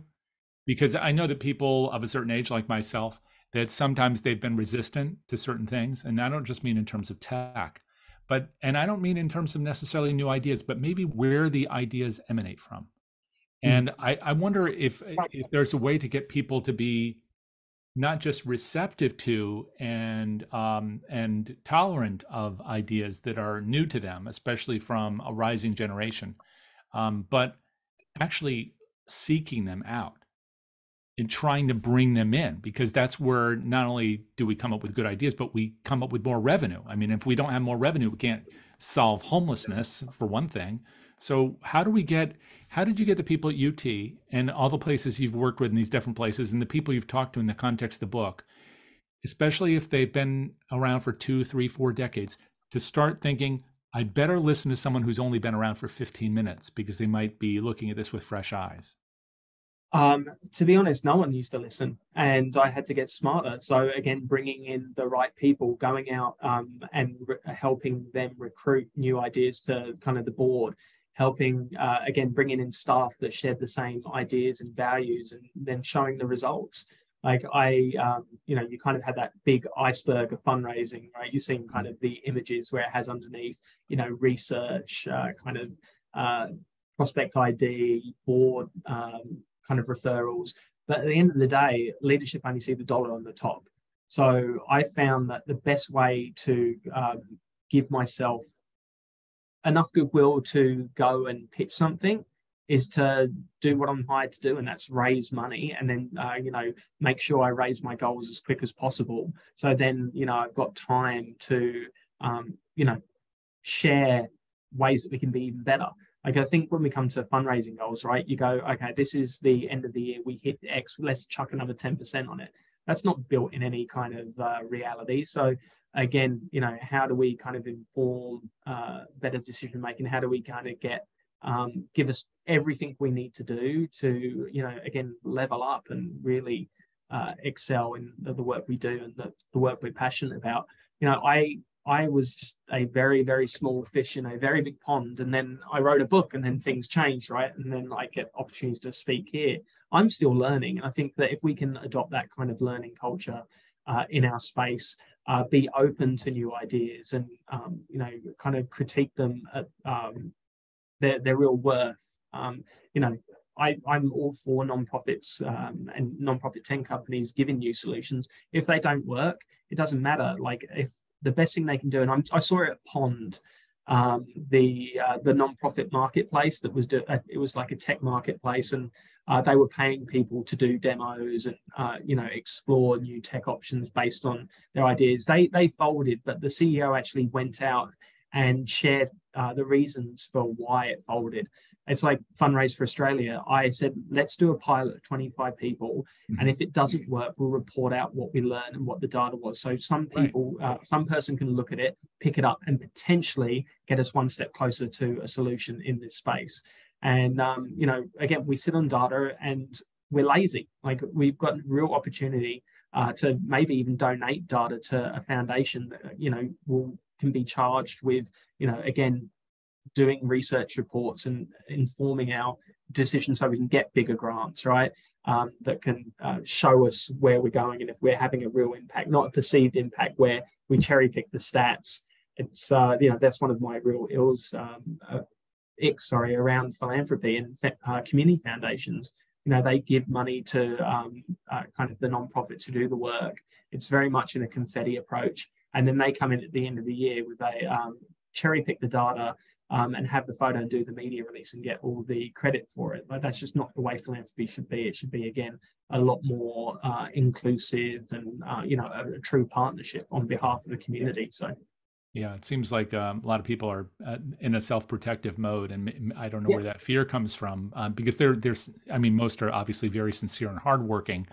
A: Because I know that people of a certain age, like myself, that sometimes they've been resistant to certain things. And I don't just mean in terms of tech, but and I don't mean in terms of necessarily new ideas, but maybe where the ideas emanate from. Hmm. And I, I wonder if if there's a way to get people to be not just receptive to and um, and tolerant of ideas that are new to them, especially from a rising generation, um, but actually seeking them out and trying to bring them in because that's where not only do we come up with good ideas but we come up with more revenue. I mean if we don't have more revenue we can't solve homelessness for one thing. So how do we get how did you get the people at ut and all the places you've worked with in these different places and the people you've talked to in the context of the book especially if they've been around for two three four decades to start thinking i'd better listen to someone who's only been around for 15 minutes because they might be looking at this with fresh eyes
B: um, to be honest, no one used to listen, and I had to get smarter. So again, bringing in the right people, going out um, and re- helping them recruit new ideas to kind of the board, helping uh, again bringing in staff that shared the same ideas and values, and then showing the results. Like I, um, you know, you kind of had that big iceberg of fundraising, right? You've seen kind of the images where it has underneath, you know, research, uh, kind of uh, prospect ID, board, um, kind of referrals. But at the end of the day, leadership only see the dollar on the top. So I found that the best way to um, give myself enough goodwill to go and pitch something is to do what I'm hired to do, and that's raise money, and then uh, you know make sure I raise my goals as quick as possible. So then you know I've got time to um, you know share ways that we can be even better. Like I think when we come to fundraising goals, right, you go, okay, this is the end of the year, we hit X, let's chuck another 10% on it. That's not built in any kind of uh, reality. So again, you know, how do we kind of inform uh, better decision making? How do we kind of get um, give us everything we need to do to, you know, again, level up and really uh, excel in the, the, work we do and the, the work we're passionate about. You know, I I was just a very, very small fish in a very big pond. And then I wrote a book and then things changed, right? And then I get opportunities to speak here. I'm still learning. And I think that if we can adopt that kind of learning culture uh, in our space, uh, be open to new ideas and, um, you know, kind of critique them at um, their, their real worth. Um, you know, I, am all for nonprofits um, and nonprofit 10 companies giving new solutions. If they don't work, it doesn't matter. Like if the best thing they can do, and I'm, i saw it at Pond, um, the uh, the nonprofit marketplace that was uh, it was like a tech marketplace, and uh, they were paying people to do demos and uh, you know explore new tech options based on their ideas. They they folded, but the CEO actually went out and shared uh, the reasons for why it folded it's like fundraise for australia i said let's do a pilot of 25 people mm-hmm. and if it doesn't work we'll report out what we learned and what the data was so some people right. uh, some person can look at it pick it up and potentially get us one step closer to a solution in this space and um, you know again we sit on data and we're lazy like we've got real opportunity uh, to maybe even donate data to a foundation that you know will can be charged with you know again doing research reports and informing our decisions so we can get bigger grants, right? Um, that can uh, show us where we're going and if we're having a real impact, not a perceived impact where we cherry pick the stats. It's uh, you know that's one of my real ills, um, uh, sorry, around philanthropy and uh, community foundations. You know they give money to um, uh, kind of the nonprofit to do the work. It's very much in a confetti approach, and then they come in at the end of the year with a um, cherry pick the data um, and have the photo and do the media release and get all the credit for it. But that's just not the way philanthropy should be. It should be again a lot more uh, inclusive and uh, you know a, a, true partnership on behalf of the community. So.
A: Yeah, it seems like um, a lot of people are uh, in a self-protective mode, and I don't know yeah. where that fear comes from um, because they're there's I mean most are obviously very sincere and hardworking,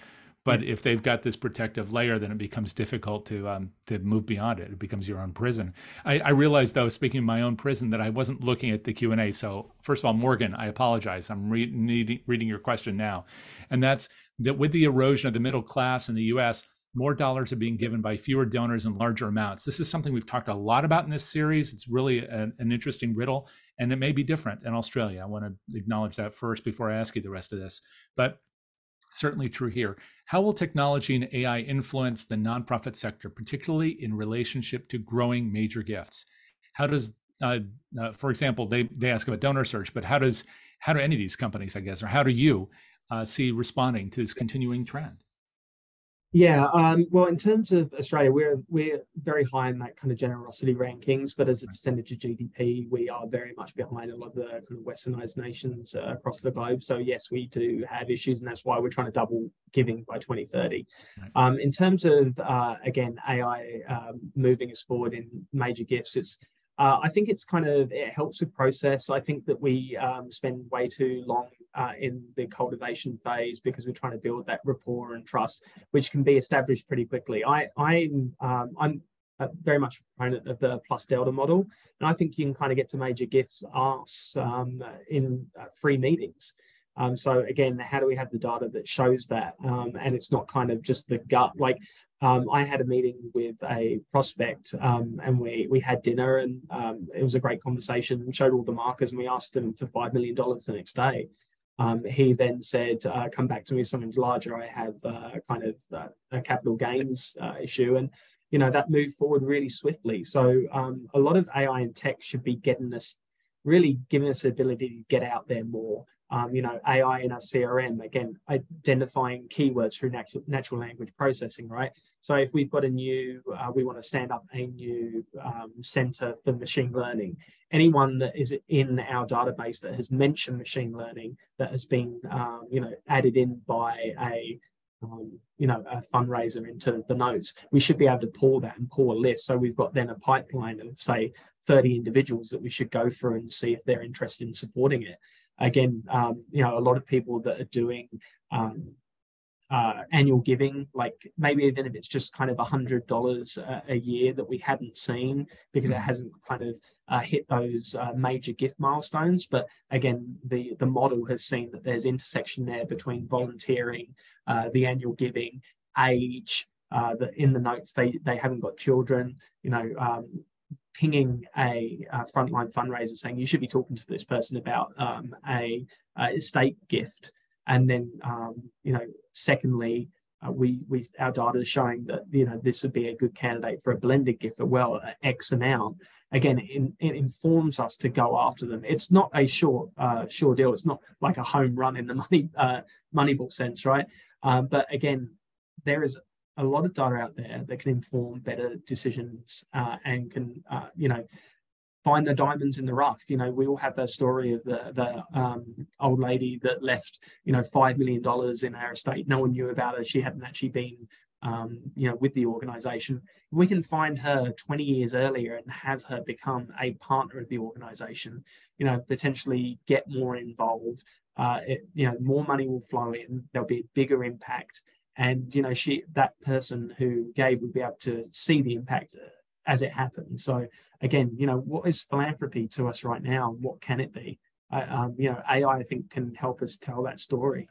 A: but if they've got this protective layer, then it becomes difficult to um, to move beyond it. It becomes your own prison. I, I realized, though, speaking of my own prison, that I wasn't looking at the Q and A. So, first of all, Morgan, I apologize. I'm re- reading your question now, and that's that with the erosion of the middle class in the U.S., more dollars are being given by fewer donors in larger amounts. This is something we've talked a lot about in this series. It's really an, an interesting riddle, and it may be different in Australia. I want to acknowledge that first before I ask you the rest of this. But certainly true here. How will technology and AI influence the nonprofit sector, particularly in relationship to growing major gifts? how does uh, uh, for example, they they ask about DonorSearch, but how does how do any of these companies, I guess, or how do you uh, see responding to this continuing trend?
B: Yeah, um, well, in terms of Australia, we're we're very high in that kind of generosity rankings, but as a percentage of GDP, we are very much behind a lot of the kind of westernized nations uh, across the globe. So yes, we do have issues, and that's why we're trying to double giving by 2030. Um, in terms of uh, again AI um, moving us forward in major gifts, it's uh, I think it's kind of it helps with process. I think that we um, spend way too long uh, in the cultivation phase because we're trying to build that rapport and trust, which can be established pretty quickly. I I'm um, I'm very much a proponent of the plus delta model, and I think you can kind of get to major gifts asks um, in uh, free meetings. Um, so again, how do we have the data that shows that? Um, and it's not kind of just the gut. Like um, I had a meeting with a prospect um, and we we had dinner and it was a great conversation. We showed all the markers and we asked them for five million dollars the next day. Um, he then said, uh, "Come back to me with something larger. I have uh, kind of uh, a capital gains uh, issue." And you know that moved forward really swiftly. So um, a lot of AI and tech should be getting us really giving us the ability to get out there more um, you know, AI in our CRM, again, identifying keywords through natural, natural language processing, right? So if we've got a new, uh, we want to stand up a new um, center for machine learning, anyone that is in our database that has mentioned machine learning that has been, um, you know, added in by a, um, you know, a fundraiser into the notes, we should be able to pull that and pull a list. So we've got then a pipeline of say 30 individuals that we should go through and see if they're interested in supporting it again, um, you know, a lot of people that are doing um, uh, annual giving, like maybe even if it's just kind of a hundred dollars a year that we hadn't seen because it mm. hasn't kind of uh, hit those uh, major gift milestones. But again, the the model has seen that there's intersection there between volunteering, uh, the annual giving, age. Uh, that in the notes they they haven't got children, you know, um, pinging a, a frontline fundraiser saying you should be talking to this person about um, a, a, estate gift, and then um, you know, secondly, uh, we we our data is showing that you know this would be a good candidate for a blended gift as well, X amount. Again, it, it informs us to go after them. It's not a short uh, sure deal. It's not like a home run in the money uh, Moneyball sense, right? Uh, but again, there is a lot of data out there that can inform better decisions uh, and can, uh, you know, find the diamonds in the rough. You know, we all have that story of the the um, old lady that left, you know, five million dollars in her estate. No one knew about her. She hadn't actually been, um, you know, with the organization. We can find her 20 years earlier and have her become a partner of the organization. You know, potentially get more involved. Uh, it, you know, more money will flow in. There'll be a bigger impact and you know she that person who gave would be able to see the impact as it happened so again you know what is philanthropy to us right now? What can it be? Uh, um, you know ai i think can help us tell that story.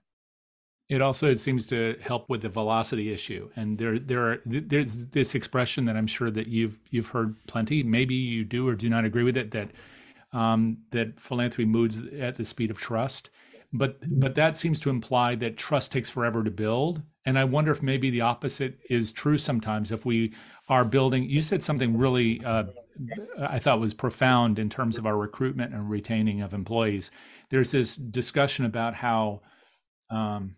A: It also seems to help with the velocity issue. And there there are there's this expression that i'm sure that you've you've heard plenty maybe you do or do not agree with it that um, that philanthropy moves at the speed of trust. But but that seems to imply that trust takes forever to build. And i wonder if maybe the opposite is true sometimes. If we are building you said something really uh, i thought was profound in terms of our recruitment and retaining of employees. There's this discussion about how um,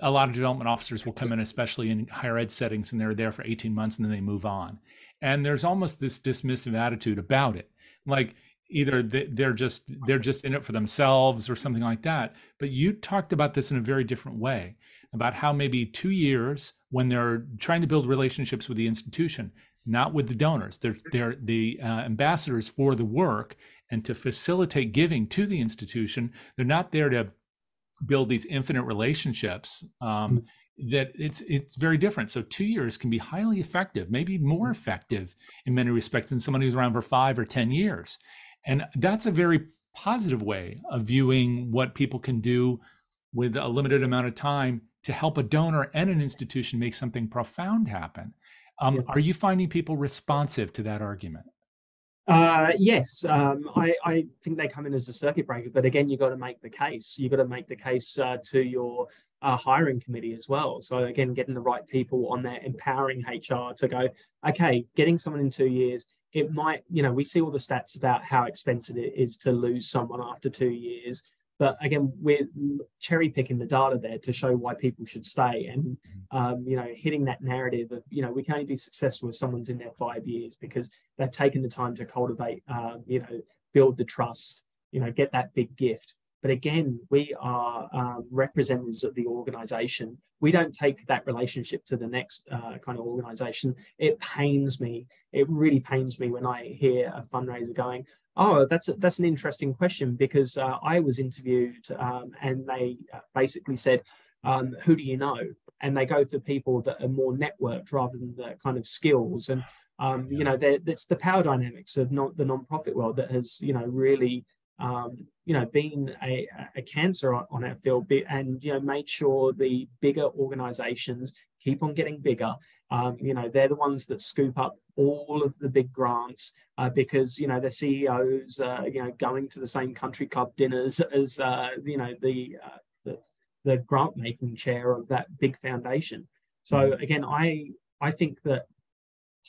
A: a lot of development officers will come in especially in higher ed settings and they're there for 18 months and then they move on. And there's almost this dismissive attitude about it. Like either they're just they're just in it for themselves or something like that. But you talked about this in a very different way about how maybe two years when they're trying to build relationships with the institution not with the donors they're they're the uh, ambassadors for the work and to facilitate giving to the institution they're not there to build these infinite relationships um, mm-hmm. that it's it's very different so two years can be highly effective maybe more mm-hmm. effective in many respects than someone who's around for five or ten years and that's a very positive way of viewing what people can do with a limited amount of time to help a donor and an institution make something profound happen. Um, yeah. Are you finding people responsive to that argument?
B: Uh, yes, um, I, I, think they come in as a circuit breaker, but again, you've got to make the case. You've got to make the case uh, to your uh, hiring committee as well. So again, getting the right people on there, empowering HR to go, okay, getting someone in two years it might, you know, we see all the stats about how expensive it is to lose someone after two years. But again, we're cherry picking the data there to show why people should stay, and mm-hmm. um, you know, hitting that narrative of you know we can only be successful if someone's in there five years because they've taken the time to cultivate, um, you know, build the trust, you know, get that big gift. But again, we are um, representatives of the organization. We don't take that relationship to the next uh, kind of organization. It pains me. It really pains me when I hear a fundraiser going, Oh, that's a, that's an interesting question because uh, I was interviewed um, and they uh, basically said, um, "Who do you know?" And they go for people that are more networked rather than the kind of skills. And um, you know, it's the power dynamics of not the non-profit world that has you know really um, you know, been a, a cancer on, on our field and, you know, made sure the bigger organizations keep on getting bigger. Um, you know, they're the ones that scoop up all of the big grants uh, because, you know, the CEOs, uh, you know, going to the same country club dinners as, uh, you know, the, uh, the, the grant making chair of that big foundation. So mm-hmm. again, I, I think that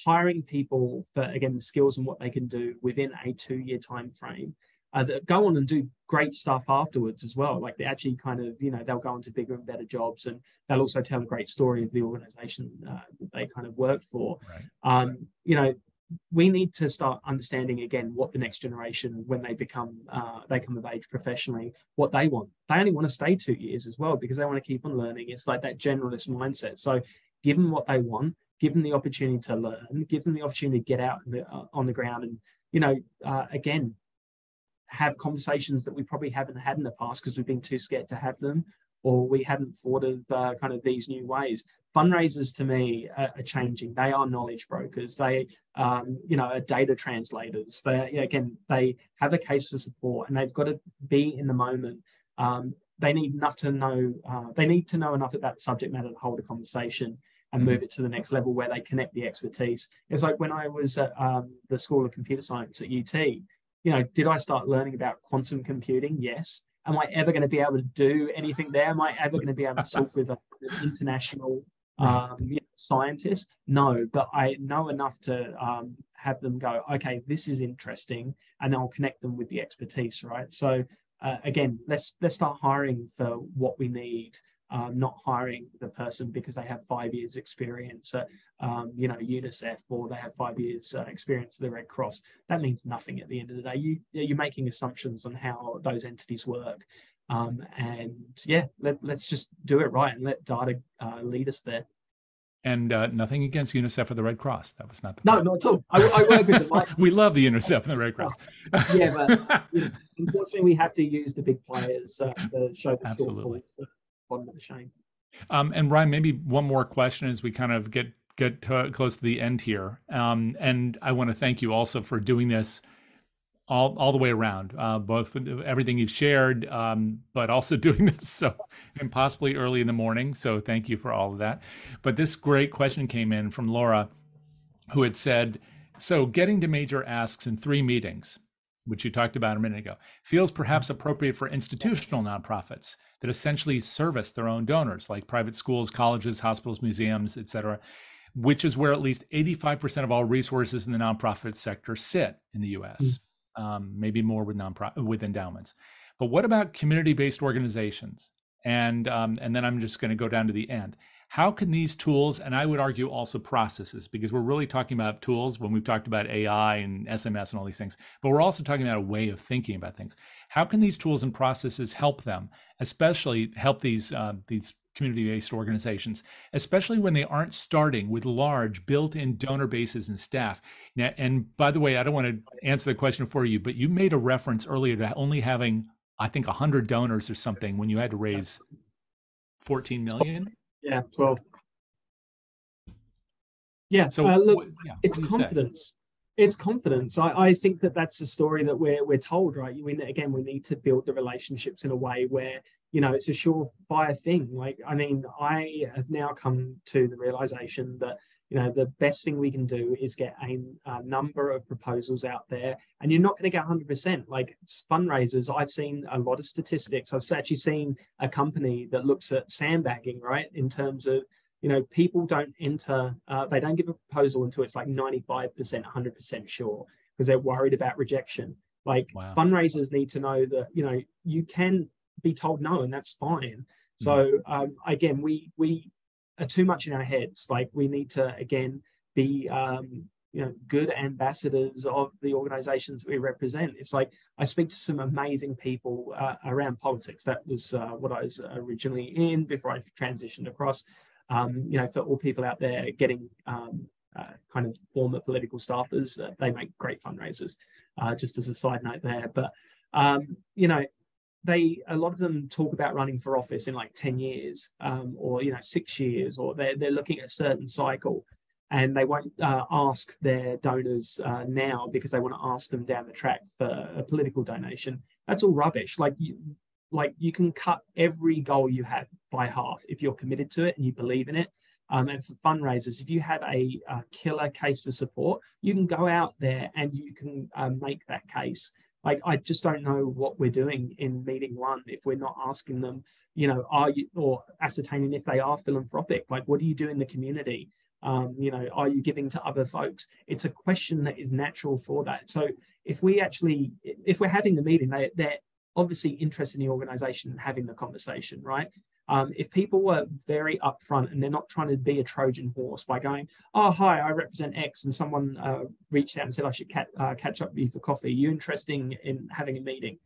B: hiring people for, again, the skills and what they can do within a two year time frame uh, that go on and do great stuff afterwards as well. Like they actually kind of, you know, they'll go into bigger and better jobs and they'll also tell a great story of the organization uh, that they kind of worked for. Right. Um, you know, we need to start understanding again what the next generation, when they become uh, they come of age professionally, what they want. They only want to stay two years as well because they want to keep on learning. It's like that generalist mindset. So give them what they want, give them the opportunity to learn, give them the opportunity to get out the, uh, on the ground and you know, uh, again, have conversations that we probably haven't had in the past because we've been too scared to have them or we hadn't thought of uh, kind of these new ways. Fundraisers to me are, are changing. They are knowledge brokers. They um, you know are data translators. They again they have a case for support and they've got to be in the moment. Um, they need enough to know uh, they need to know enough about the subject matter to hold a conversation and move it to the next level where they connect the expertise. It's like when i was at um, the school of computer science at ut you know, did I start learning about quantum computing? Yes. Am I ever going to be able to do anything there? Am I ever going to be able to talk with an international um, you know, scientist? No, but I know enough to um, have them go, okay, this is interesting, and I'll connect them with the expertise, right? So uh, again, let's let's start hiring for what we need um, not hiring the person because they have five years experience at um, you know UNICEF or they have five years uh, experience at the Red Cross. That means nothing at the end of the day. You you're making assumptions on how those entities work, um, and yeah, let, us just do it right and let data uh, lead us there.
A: And uh, nothing against UNICEF or the Red Cross. That was not the
B: no, point. not at all. I, I work with them.
A: we love the UNICEF and the Red Cross.
B: yeah, but unfortunately, we have to use the big players uh, to show the
A: Absolutely.
B: shortfall bottom of the chain.
A: Um, and Ryan, maybe one more question as we kind of get get to, close to the end here. Um, and I want to thank you also for doing this all all the way around, uh, both with everything you've shared, um, but also doing this so impossibly early in the morning. So thank you for all of that. But this great question came in from Laura, who had said, "So getting to major asks in three meetings." Which you talked about a minute ago, feels perhaps appropriate for institutional nonprofits that essentially service their own donors, like private schools, colleges, hospitals, museums, etc., which is where at least 85% of all resources in the nonprofit sector sit in the U.S. Mm. Um, maybe more with nonprofit with endowments. But what about community-based organizations? And um, and then I'm just going to go down to the end. How can these tools, and I would argue also processes, because we're really talking about tools when we've talked about AI and SMS and all these things, but we're also talking about a way of thinking about things. How can these tools and processes help them, especially help these uh, these community-based organizations, especially when they aren't starting with large built-in donor bases and staff. Now, and by the way, I don't want to answer the question for you, but you made a reference earlier to only having, I think, 100 donors or something when you had to raise 14 million.
B: Yeah, 12. Yeah, so uh, look, what, yeah, it's confidence. It's confidence. I, I think that that's the story that we're we're told, right? We again, we need to build the relationships in a way where you know it's a surefire thing. Like, I mean, I have now come to the realization that you know the best thing we can do is get a, a number of proposals out there and you're not going to get 100% like fundraisers i've seen a lot of statistics i've actually seen a company that looks at sandbagging right in terms of you know, people don't enter, uh, they don't give a proposal until it's like 95%, 100% sure because they're worried about rejection. Like wow. fundraisers need to know that, you know, you can be told no and that's fine. So mm. um, again, we we are too much in our heads. Like we need to again be um, you know good ambassadors of the organizations that we represent. It's like i speak to some amazing people uh, around politics. That was uh, what i was originally in before i transitioned across. Um, you know for all people out there getting um, uh, kind of former political staffers uh, they make great fundraisers. Uh, just as a side note there. But um, you know they a lot of them talk about running for office in like 10 years um, or you know six years or they're, they're looking at a certain cycle and they won't uh, ask their donors uh, now because they want to ask them down the track for a political donation. That's all rubbish. Like you, like you can cut every goal you have by half if you're committed to it and you believe in it. Um, and for fundraisers, if you have a, a, killer case for support, you can go out there and you can uh, make that case. Like I just don't know what we're doing in meeting one if we're not asking them, you know, are you or ascertaining if they are philanthropic. Like, what do you do in the community? Um, you know, are you giving to other folks? It's a question that is natural for that. So if we actually, if we're having the meeting, they, they're obviously interested in the organization and having the conversation, right? Um, if people were very upfront and they're not trying to be a Trojan horse by going, oh, hi, I represent X, and someone uh, reached out and said, I should cat, uh, catch up with you for coffee. Are you interested in having a meeting?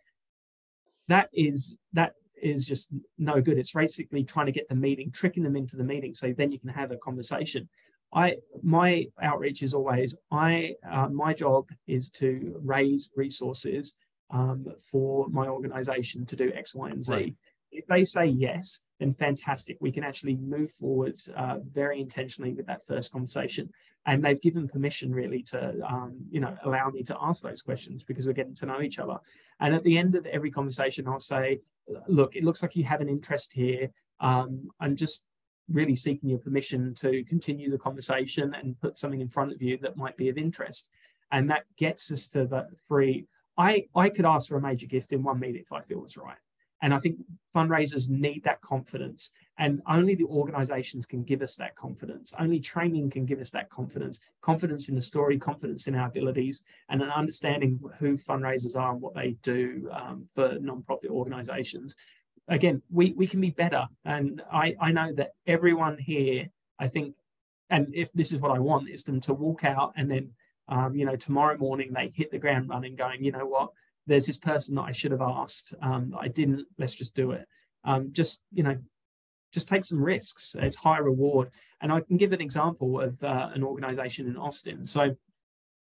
B: That is, that is just no good. It's basically trying to get the meeting, tricking them into the meeting so then you can have a conversation. I my outreach is always I uh, my job is to raise resources um, for my organization to do X, Y, and Z. Right. If they say yes, then fantastic. We can actually move forward uh, very intentionally with that first conversation. And they've given permission really to, um, you know, allow me to ask those questions because we're getting to know each other. And at the end of every conversation, I'll say, look, it looks like you have an interest here. Um, I'm just really seeking your permission to continue the conversation and put something in front of you that might be of interest. And that gets us to the three. I, I could ask for a major gift in one meeting if I feel it's right. And I think fundraisers need that confidence. And only the organizations can give us that confidence. Only training can give us that confidence confidence in the story, confidence in our abilities, and an understanding who fundraisers are and what they do um, for nonprofit organizations again, we, we can be better. And I, I know that everyone here, I think, and if this is what I want, is them to walk out and then, um, you know, tomorrow morning they hit the ground running, going, you know what, there's this person that I should have asked. Um, I didn't. Let's just do it. Um, just you know, just take some risks. It's high reward. And I can give an example of uh, an organization in Austin. So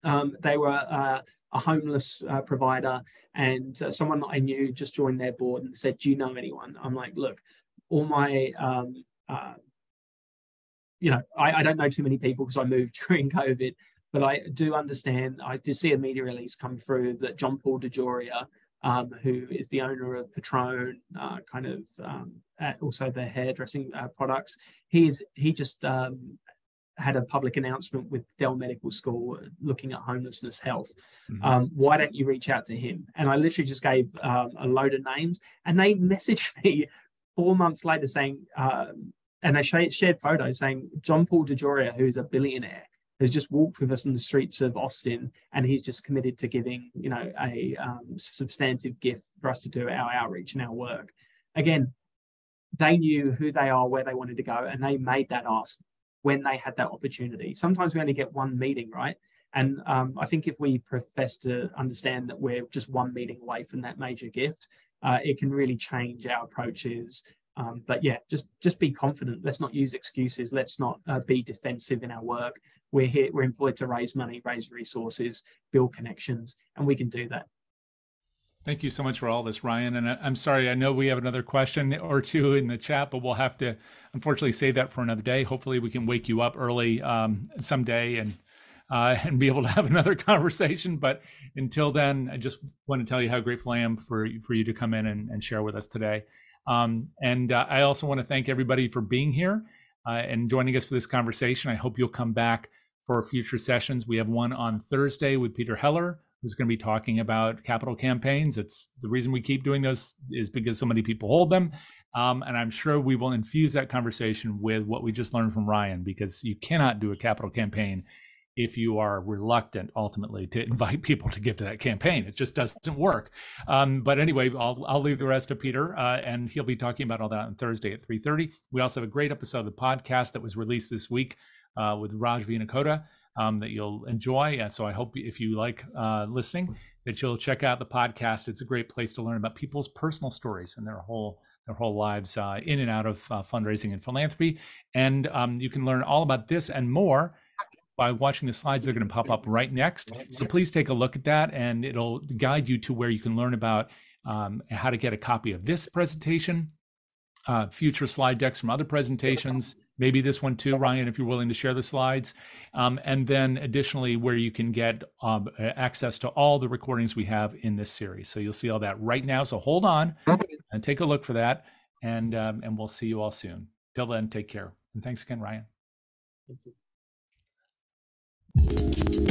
B: um, they were uh, a homeless uh, provider, and uh, someone that I knew just joined their board and said, "Do you know anyone?" I'm like, "Look, all my um, uh, you know, I, I, don't know too many people because I moved during COVID, but I do understand. I did see a media release come through that John Paul DeJoria, um, who is the owner of Patron, uh, kind of um, also their hairdressing uh, products. He's he just um, had a public announcement with Dell Medical School looking at homelessness health. Mm-hmm. Um, why don't you reach out to him? And I literally just gave um, a load of names, and they messaged me four months later saying, uh, and they shared photos saying John Paul DeJoria, who's a billionaire, has just walked with us in the streets of Austin, and he's just committed to giving, you know, a um, substantive gift for us to do our outreach and our work. Again, they knew who they are, where they wanted to go, and they made that ask when they had that opportunity. Sometimes we only get one meeting, right? And um, I think if we profess to understand that we're just one meeting away from that major gift, uh, it can really change our approaches. Um, but yeah, just just be confident. Let's not use excuses. Let's not uh, be defensive in our work. We're here. We're employed to raise money, raise resources, build connections, and we can do that.
A: Thank you so much for all this, Ryan. And I'm sorry, I know we have another question or two in the chat, but we'll have to unfortunately save that for another day. Hopefully, we can wake you up early um, someday and uh, and be able to have another conversation. But until then, I just want to tell you how grateful I am for for you to come in and, and share with us today. Um, and uh, I also want to thank everybody for being here uh, and joining us for this conversation. I hope you'll come back for future sessions. We have one on Thursday with Peter Heller who's going to be talking about capital campaigns. It's the reason we keep doing those is because so many people hold them. Um, and I'm sure we will infuse that conversation with what we just learned from Ryan, because you cannot do a capital campaign if you are reluctant ultimately to invite people to give to that campaign. It just doesn't work. Um, but anyway, I'll, I'll leave the rest to Peter, uh, and he'll be talking about all that on Thursday at 3.30. We also have a great episode of the podcast that was released this week uh, with Raj Vinnakota um, that you'll enjoy. And so I hope if you like uh, listening, that you'll check out the podcast. It's a great place to learn about people's personal stories and their whole their whole lives uh, in and out of uh, fundraising and philanthropy. And um, you can learn all about this and more by watching the slides that are going to pop up right next. So please take a look at that, and it'll guide you to where you can learn about um, how to get a copy of this presentation, uh, future slide decks from other presentations, maybe this one too, Ryan, if you're willing to share the slides. Um, and then additionally, where you can get um, access to all the recordings we have in this series. So you'll see all that right now. So hold on and take a look for that. And, um, and we'll see you all soon. Till then, take care. And thanks again, Ryan. Thank you.
B: Thank you.